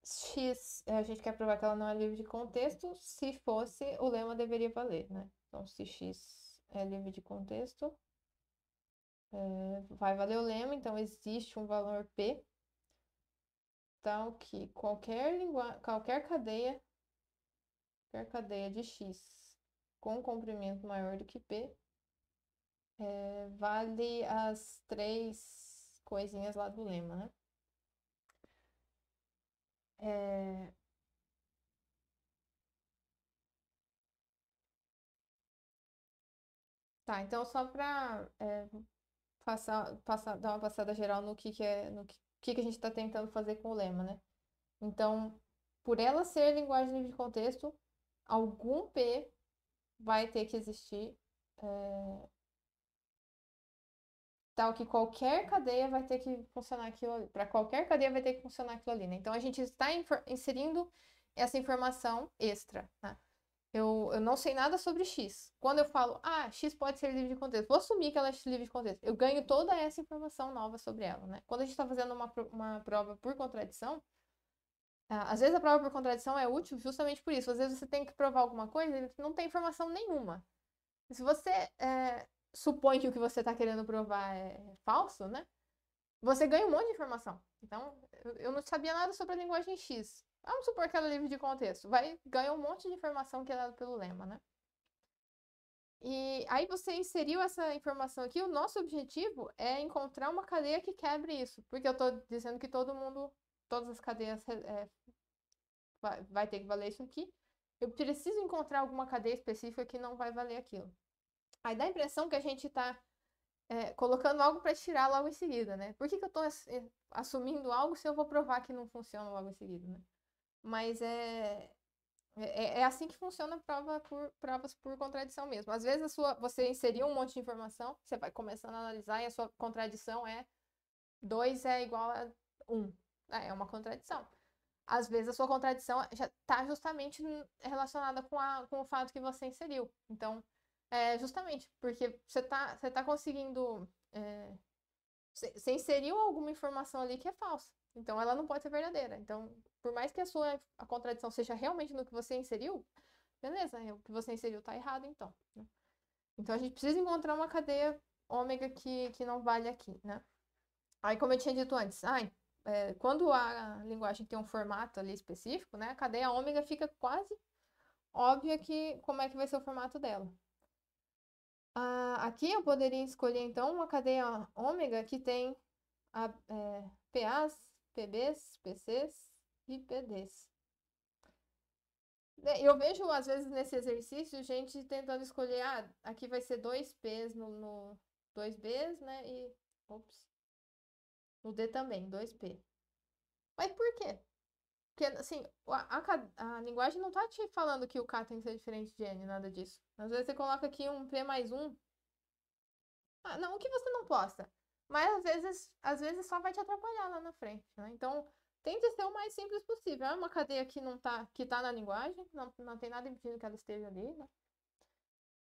X, a gente quer provar que ela não é livre de contexto. Se fosse, o lema deveria valer, né? Então, se X é livre de contexto, é, vai valer o lema, então existe um valor P, tal que qualquer, lingua qualquer cadeia, qualquer cadeia de X com comprimento maior do que P, é, vale as três coisinhas lá do lema, né? É... Tá, então só para é, passar, passar, dar uma passada geral no que, que é, no que, que, a gente está tentando fazer com o lema, né? Então, por ela ser linguagem livre de contexto, algum P vai ter que existir, é, tal que qualquer cadeia vai ter que funcionar aquilo ali. Para qualquer cadeia vai ter que funcionar aquilo ali, né? Então, a gente está inserindo essa informação extra, né? Eu, eu não sei nada sobre X. Quando eu falo, ah, X pode ser livre de contexto, vou assumir que ela é livre de contexto. Eu ganho toda essa informação nova sobre ela, né? Quando a gente está fazendo uma, uma prova por contradição, às vezes a prova por contradição é útil justamente por isso. Às vezes você tem que provar alguma coisa e não tem informação nenhuma. Se você é, supõe que o que você está querendo provar é falso, né? Você ganha um monte de informação. Então, eu não sabia nada sobre a linguagem X. Vamos supor que ela é livre de contexto. Vai ganhar um monte de informação que é dada pelo lema, né? E aí você inseriu essa informação aqui. O nosso objetivo é encontrar uma cadeia que quebre isso. Porque eu estou dizendo que todo mundo, todas as cadeias é, vai, vai ter que valer isso aqui. Eu preciso encontrar alguma cadeia específica que não vai valer aquilo. Aí dá a impressão que a gente está é, colocando algo para tirar logo em seguida, né? Por que, que eu estou assumindo algo se eu vou provar que não funciona logo em seguida, né? Mas é, é, é assim que funciona prova por, provas por contradição mesmo. Às vezes a sua, você inseriu um monte de informação, você vai começando a analisar e a sua contradição é 2 é igual a 1. Um. É, é uma contradição. Às vezes a sua contradição já está justamente relacionada com, a, com o fato que você inseriu. Então, é justamente porque você está você tá conseguindo. É, você inseriu alguma informação ali que é falsa. Então ela não pode ser verdadeira. Então, por mais que a sua a contradição seja realmente no que você inseriu, beleza, o que você inseriu está errado, então. Né? Então a gente precisa encontrar uma cadeia ômega que, que não vale aqui, né? Aí, como eu tinha dito antes, ai, é, quando a linguagem tem um formato ali específico, né? A cadeia ômega fica quase óbvia que como é que vai ser o formato dela. Ah, aqui eu poderia escolher, então, uma cadeia ômega que tem a, é, PAs, PBs, PCs e PDs. Né, eu vejo, às vezes, nesse exercício, gente tentando escolher, ah, aqui vai ser dois P's no, no 2Bs, né? E, ops, no D também, 2P. Mas por quê? Porque, assim, a, a, a, linguagem não tá te falando que o K tem que ser diferente de N, nada disso. Às vezes você coloca aqui um P mais um. Ah, não, o que você não posta? Mas às vezes, às vezes só vai te atrapalhar lá na frente, né? Então, tente ser o mais simples possível. É uma cadeia que não tá, que tá na linguagem, não, não tem nada impedindo que ela esteja ali, né?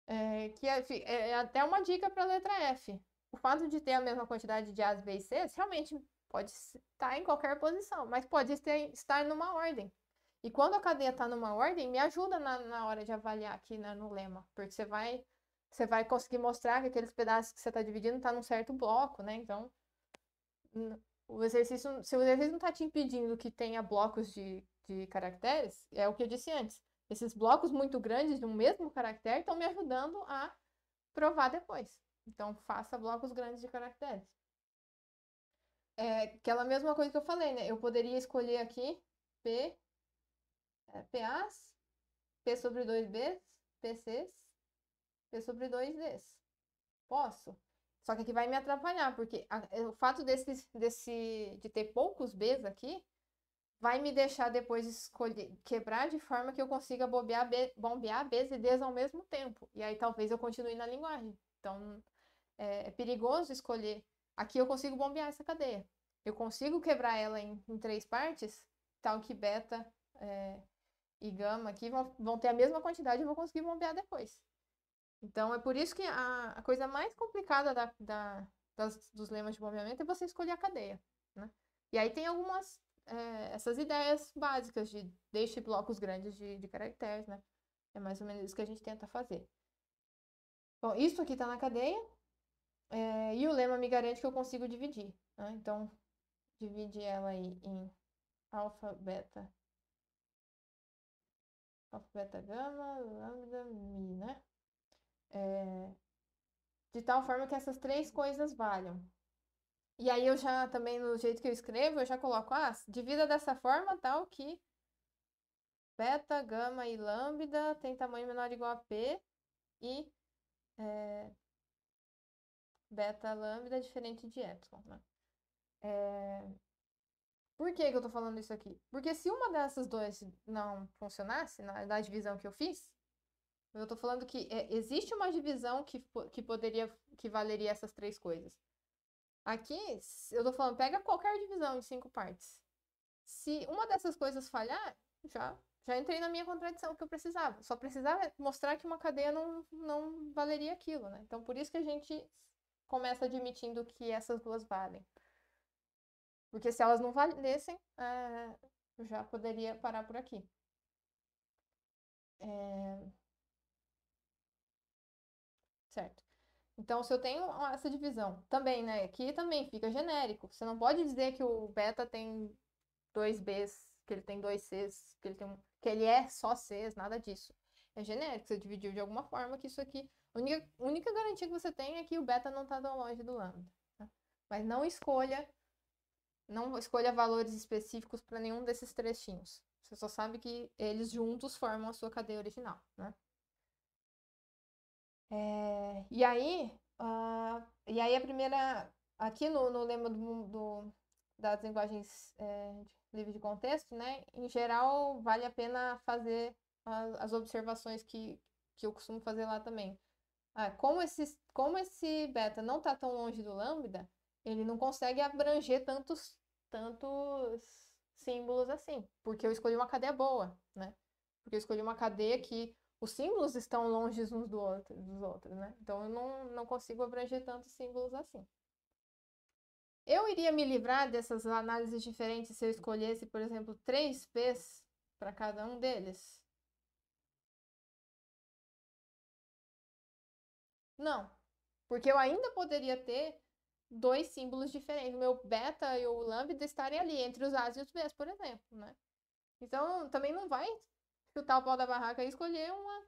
É, que é, é, até uma dica para a letra F. O fato de ter a mesma quantidade de A's, B's e C's realmente pode estar em qualquer posição, mas pode estar numa ordem. E quando a cadeia está numa ordem, me ajuda na, na hora de avaliar aqui né, no lema, porque você vai você vai conseguir mostrar que aqueles pedaços que você está dividindo está num certo bloco, né? Então, o exercício, se o exercício não está te impedindo que tenha blocos de de caracteres, é o que eu disse antes. Esses blocos muito grandes de um mesmo caractere estão me ajudando a provar depois. Então, faça blocos grandes de caracteres. É aquela mesma coisa que eu falei, né? Eu poderia escolher aqui P, é, PAs, P sobre 2Bs, PCs, P sobre 2Ds. Posso? Só que aqui vai me atrapalhar, porque a, o fato desse, desse, de ter poucos Bs aqui vai me deixar depois escolher, quebrar de forma que eu consiga bobear, B, bombear Bs e Ds ao mesmo tempo. E aí talvez eu continue na linguagem. Então, é, é perigoso escolher. Aqui eu consigo bombear essa cadeia. Eu consigo quebrar ela em, em três partes, tal que beta é, e gama aqui vão, vão ter a mesma quantidade e eu vou conseguir bombear depois. Então, é por isso que a, a coisa mais complicada da, da, das, dos lemas de bombeamento é você escolher a cadeia. Né? E aí tem algumas é, essas ideias básicas de deixe blocos grandes de, de caracteres, né? É mais ou menos isso que a gente tenta fazer. Bom, isso aqui está na cadeia. É, e o lema me garante que eu consigo dividir. Né? Então, divide ela aí em alfa, beta, alfa, beta, gama, lambda, mi, né? É, de tal forma que essas três coisas valham. E aí eu já também, no jeito que eu escrevo, eu já coloco, ah, divida dessa forma tal que beta, gama e lambda tem tamanho menor ou igual a P e é, beta, lambda diferente de epsilon, né? É... Por que, que eu tô falando isso aqui? Porque se uma dessas duas não funcionasse na, na divisão que eu fiz, eu tô falando que é, existe uma divisão que, que poderia, que valeria essas três coisas. Aqui, eu tô falando, pega qualquer divisão em cinco partes. Se uma dessas coisas falhar, já, já entrei na minha contradição que eu precisava. Só precisava mostrar que uma cadeia não, não valeria aquilo, né? Então, por isso que a gente começa admitindo que essas duas valem. Porque se elas não valessem, é, eu já poderia parar por aqui. É... Certo. Então, se eu tenho essa divisão, também, né? Aqui também fica genérico. Você não pode dizer que o beta tem dois Bs, que ele tem dois Cs, que ele tem um, que ele é só Cs, nada disso. É genérico, você dividiu de alguma forma que isso aqui. A única, única garantia que você tem é que o beta não está tão longe do lambda. Tá? Mas não escolha, não escolha valores específicos para nenhum desses trechinhos. Você só sabe que eles juntos formam a sua cadeia original, né? É, e aí, uh, e aí a primeira, aqui no, no lema do, do das linguagens é, livres de contexto, né, em geral vale a pena fazer as, as observações que, que eu costumo fazer lá também. Ah, como, esse, como esse beta não está tão longe do lambda, ele não consegue abranger tantos, tantos símbolos assim, porque eu escolhi uma cadeia boa, né? Porque eu escolhi uma cadeia que os símbolos estão longe uns do outro, dos outros, né? Então eu não, não consigo abranger tantos símbolos assim. Eu iria me livrar dessas análises diferentes se eu escolhesse, por exemplo, três P's para cada um deles? Não, porque eu ainda poderia ter dois símbolos diferentes. O meu beta e o lambda estarem ali, entre os A's e os B's, por exemplo, né? Então, também não vai chutar o pau da barraca e escolher uma.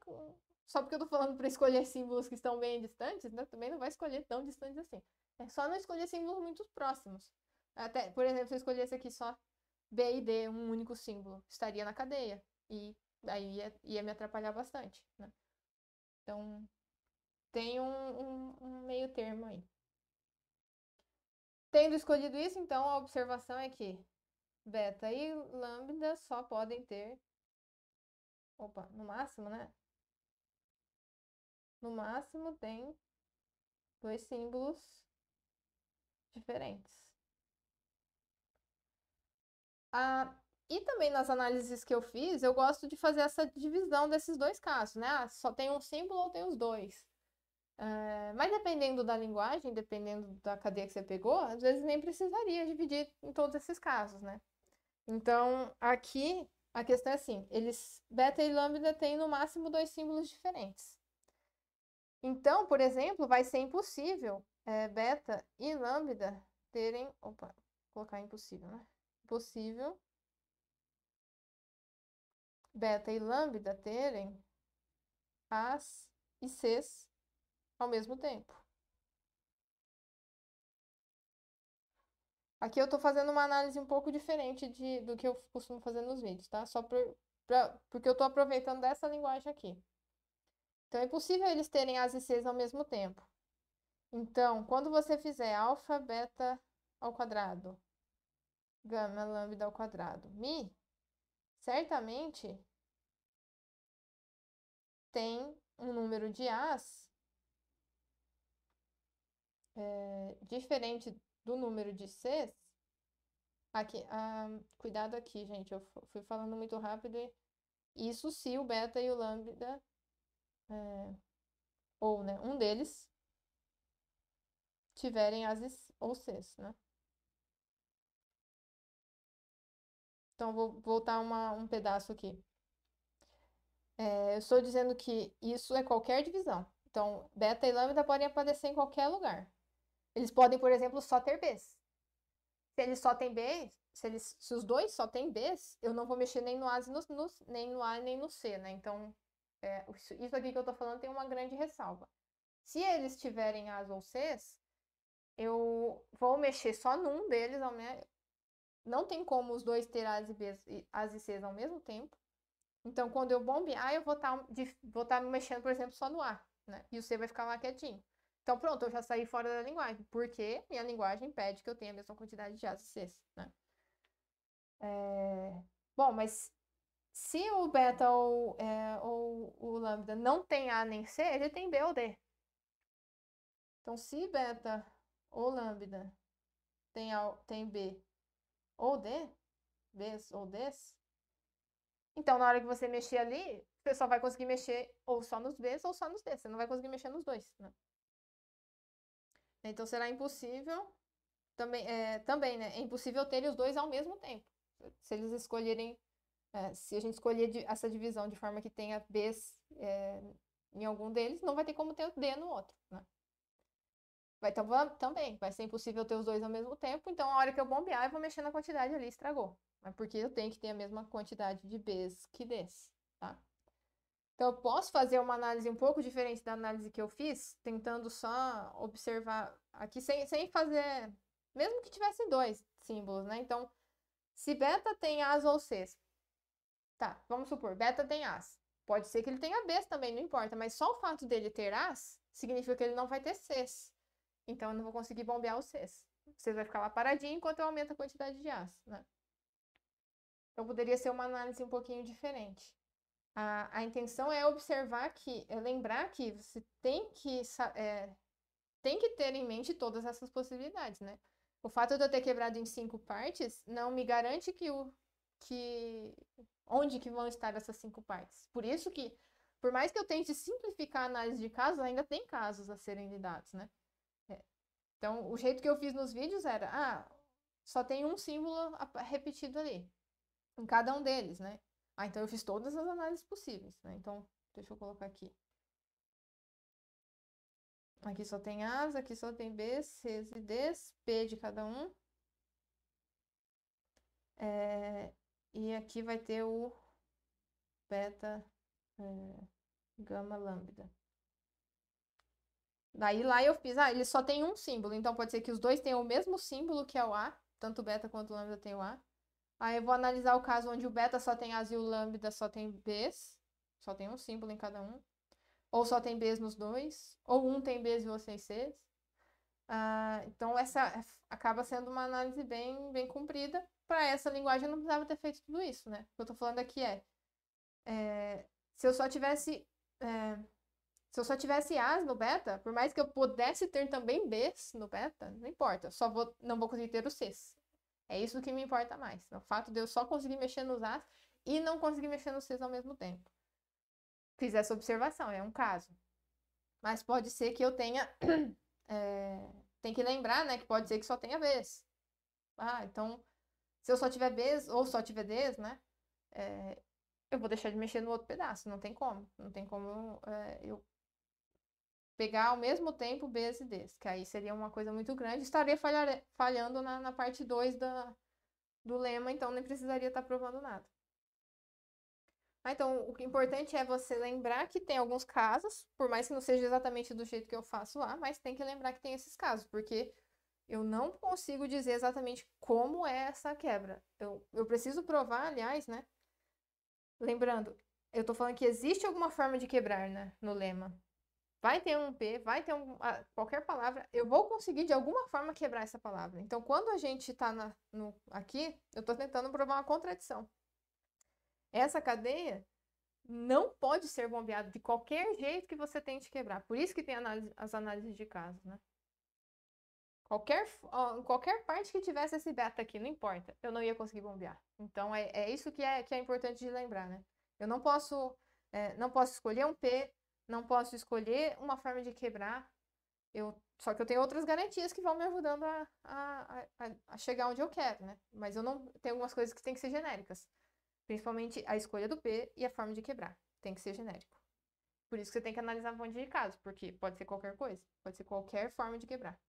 Só porque eu tô falando para escolher símbolos que estão bem distantes, né? Também não vai escolher tão distantes assim. É só não escolher símbolos muito próximos. Até, por exemplo, se eu escolhesse aqui só B e D, um único símbolo, estaria na cadeia. E aí ia, ia me atrapalhar bastante, né? Então, tem um, um, um meio termo aí. Tendo escolhido isso, então a observação é que beta e lambda só podem ter Opa, no máximo, né? No máximo tem dois símbolos diferentes. Ah, e também nas análises que eu fiz, eu gosto de fazer essa divisão desses dois casos, né? Ah, só tem um símbolo ou tem os dois. É, mas dependendo da linguagem, dependendo da cadeia que você pegou, às vezes nem precisaria dividir em todos esses casos, né? Então, aqui a questão é assim, eles beta e lambda têm no máximo dois símbolos diferentes. Então, por exemplo, vai ser impossível é, beta e lambda terem, opa, vou colocar impossível, né? Possível beta e lambda terem as e cs ao mesmo tempo. Aqui eu estou fazendo uma análise um pouco diferente de, do que eu costumo fazer nos vídeos, tá? Só pra, porque eu estou aproveitando dessa linguagem aqui. Então, é possível eles terem as e cs ao mesmo tempo. Então, quando você fizer alfa, beta ao quadrado, gama, lambda ao quadrado, mi, certamente tem um número de As é, diferente do número de Cs. Aqui, ah, cuidado aqui, gente, eu fui falando muito rápido. E isso se o beta e o lambda, é, ou né, um deles, tiverem As ou Cs, né? Então, vou voltar uma, um pedaço aqui. É, eu estou dizendo que isso é qualquer divisão. Então, beta e lambda podem aparecer em qualquer lugar. Eles podem, por exemplo, só ter Bs. Se eles só têm B, se, eles, se os dois só têm Bs, eu não vou mexer nem no A, no, no, nem no A nem no C, né? Então, é, isso aqui que eu estou falando tem uma grande ressalva. Se eles tiverem As ou Cs, eu vou mexer só num deles, não tem como os dois ter As e Bs, As e Cs ao mesmo tempo. Então, quando eu bombear, eu vou estar tá, tá mexendo, por exemplo, só no A, né? E o C vai ficar lá quietinho. Então, pronto, eu já saí fora da linguagem, porque minha linguagem impede que eu tenha a mesma quantidade de As e Cs, né? É... Bom, mas se o beta ou, é, ou o lambda não tem A nem C, ele tem B ou D. Então, se beta ou lambda tem, A, tem B ou D, Bs ou Ds, então na hora que você mexer ali, você só vai conseguir mexer ou só nos Bs ou só nos Ds. Você não vai conseguir mexer nos dois, né? Então será impossível também, é, também, né? É impossível ter os dois ao mesmo tempo. Se eles escolherem, é, se a gente escolher essa divisão de forma que tenha Bs é, em algum deles, não vai ter como ter o D no outro, né? Vai então, também, vai ser impossível ter os dois ao mesmo tempo, então a hora que eu bombear, eu vou mexer na quantidade ali, estragou. Mas porque eu tenho que ter a mesma quantidade de Bs que Ds, tá? Então, eu posso fazer uma análise um pouco diferente da análise que eu fiz, tentando só observar aqui, sem, sem fazer, mesmo que tivesse dois símbolos, né? Então, se beta tem As ou Cs, tá, vamos supor, beta tem As. Pode ser que ele tenha Bs também, não importa, mas só o fato dele ter As significa que ele não vai ter Cs. Então, eu não vou conseguir bombear os Cs. Cs vai ficar lá paradinho enquanto eu aumento a quantidade de As, né? Então, poderia ser uma análise um pouquinho diferente. A, a intenção é observar que, é lembrar que você tem que, é, tem que ter em mente todas essas possibilidades, né? O fato de eu ter quebrado em cinco partes não me garante que o que onde que vão estar essas cinco partes. Por isso que, por mais que eu tente simplificar a análise de casos, ainda tem casos a serem lidados, né? Então, o jeito que eu fiz nos vídeos era, ah, só tem um símbolo repetido ali, em cada um deles, né? Ah, então eu fiz todas as análises possíveis, né? Então, deixa eu colocar aqui. Aqui só tem As, aqui só tem Bs, Cs e Ds, P de cada um. É, e aqui vai ter o beta, é, gama, lambda. Daí lá eu fiz, ah, ele só tem um símbolo, então pode ser que os dois tenham o mesmo símbolo que é o A, tanto beta quanto lambda tem o A. Aí eu vou analisar o caso onde o beta só tem As e o lambda só tem Bs, só tem um símbolo em cada um. Ou só tem Bs nos dois, ou um tem Bs e outro tem Cs. Ah, então essa acaba sendo uma análise bem, bem comprida. Para essa linguagem eu não precisava ter feito tudo isso, né? O que eu estou falando aqui é, é, se eu só tivesse é, se eu só tivesse As no beta, por mais que eu pudesse ter também Bs no beta, não importa. Só vou, não vou conseguir ter os Cs. É isso que me importa mais. O fato de eu só conseguir mexer nos As e não conseguir mexer nos Cs ao mesmo tempo. Fiz essa observação, é um caso. Mas pode ser que eu tenha. É, tem que lembrar, né? Que pode ser que só tenha Bs. Ah, então, se eu só tiver Bs ou só tiver Ds, né? É, eu vou deixar de mexer no outro pedaço. Não tem como. Não tem como é, eu pegar ao mesmo tempo Bs e Ds, que aí seria uma coisa muito grande. Estaria falhar, falhando na, na parte 2 do lema, então nem precisaria estar provando nada. Ah, então, o é importante é você lembrar que tem alguns casos, por mais que não seja exatamente do jeito que eu faço lá, mas tem que lembrar que tem esses casos, porque eu não consigo dizer exatamente como é essa quebra. Eu, eu preciso provar, aliás, né? Lembrando, eu tô falando que existe alguma forma de quebrar, né? No lema. Vai ter um P, vai ter um, qualquer palavra, eu vou conseguir de alguma forma quebrar essa palavra. Então, quando a gente está aqui, eu estou tentando provar uma contradição. Essa cadeia não pode ser bombeada de qualquer jeito que você tente quebrar. Por isso que tem análise, as análises de casos, né? Qualquer, qualquer parte que tivesse esse beta aqui, não importa, eu não ia conseguir bombear. Então, é, é isso que é, que é importante de lembrar, né? Eu não posso, é, não posso escolher um P, não posso escolher uma forma de quebrar. Eu, só que eu tenho outras garantias que vão me ajudando a, a, a, a chegar onde eu quero, né? Mas eu não tenho algumas coisas que têm que ser genéricas. Principalmente a escolha do P e a forma de quebrar. Tem que ser genérico. Por isso que você tem que analisar um monte de casos, porque pode ser qualquer coisa. Pode ser qualquer forma de quebrar.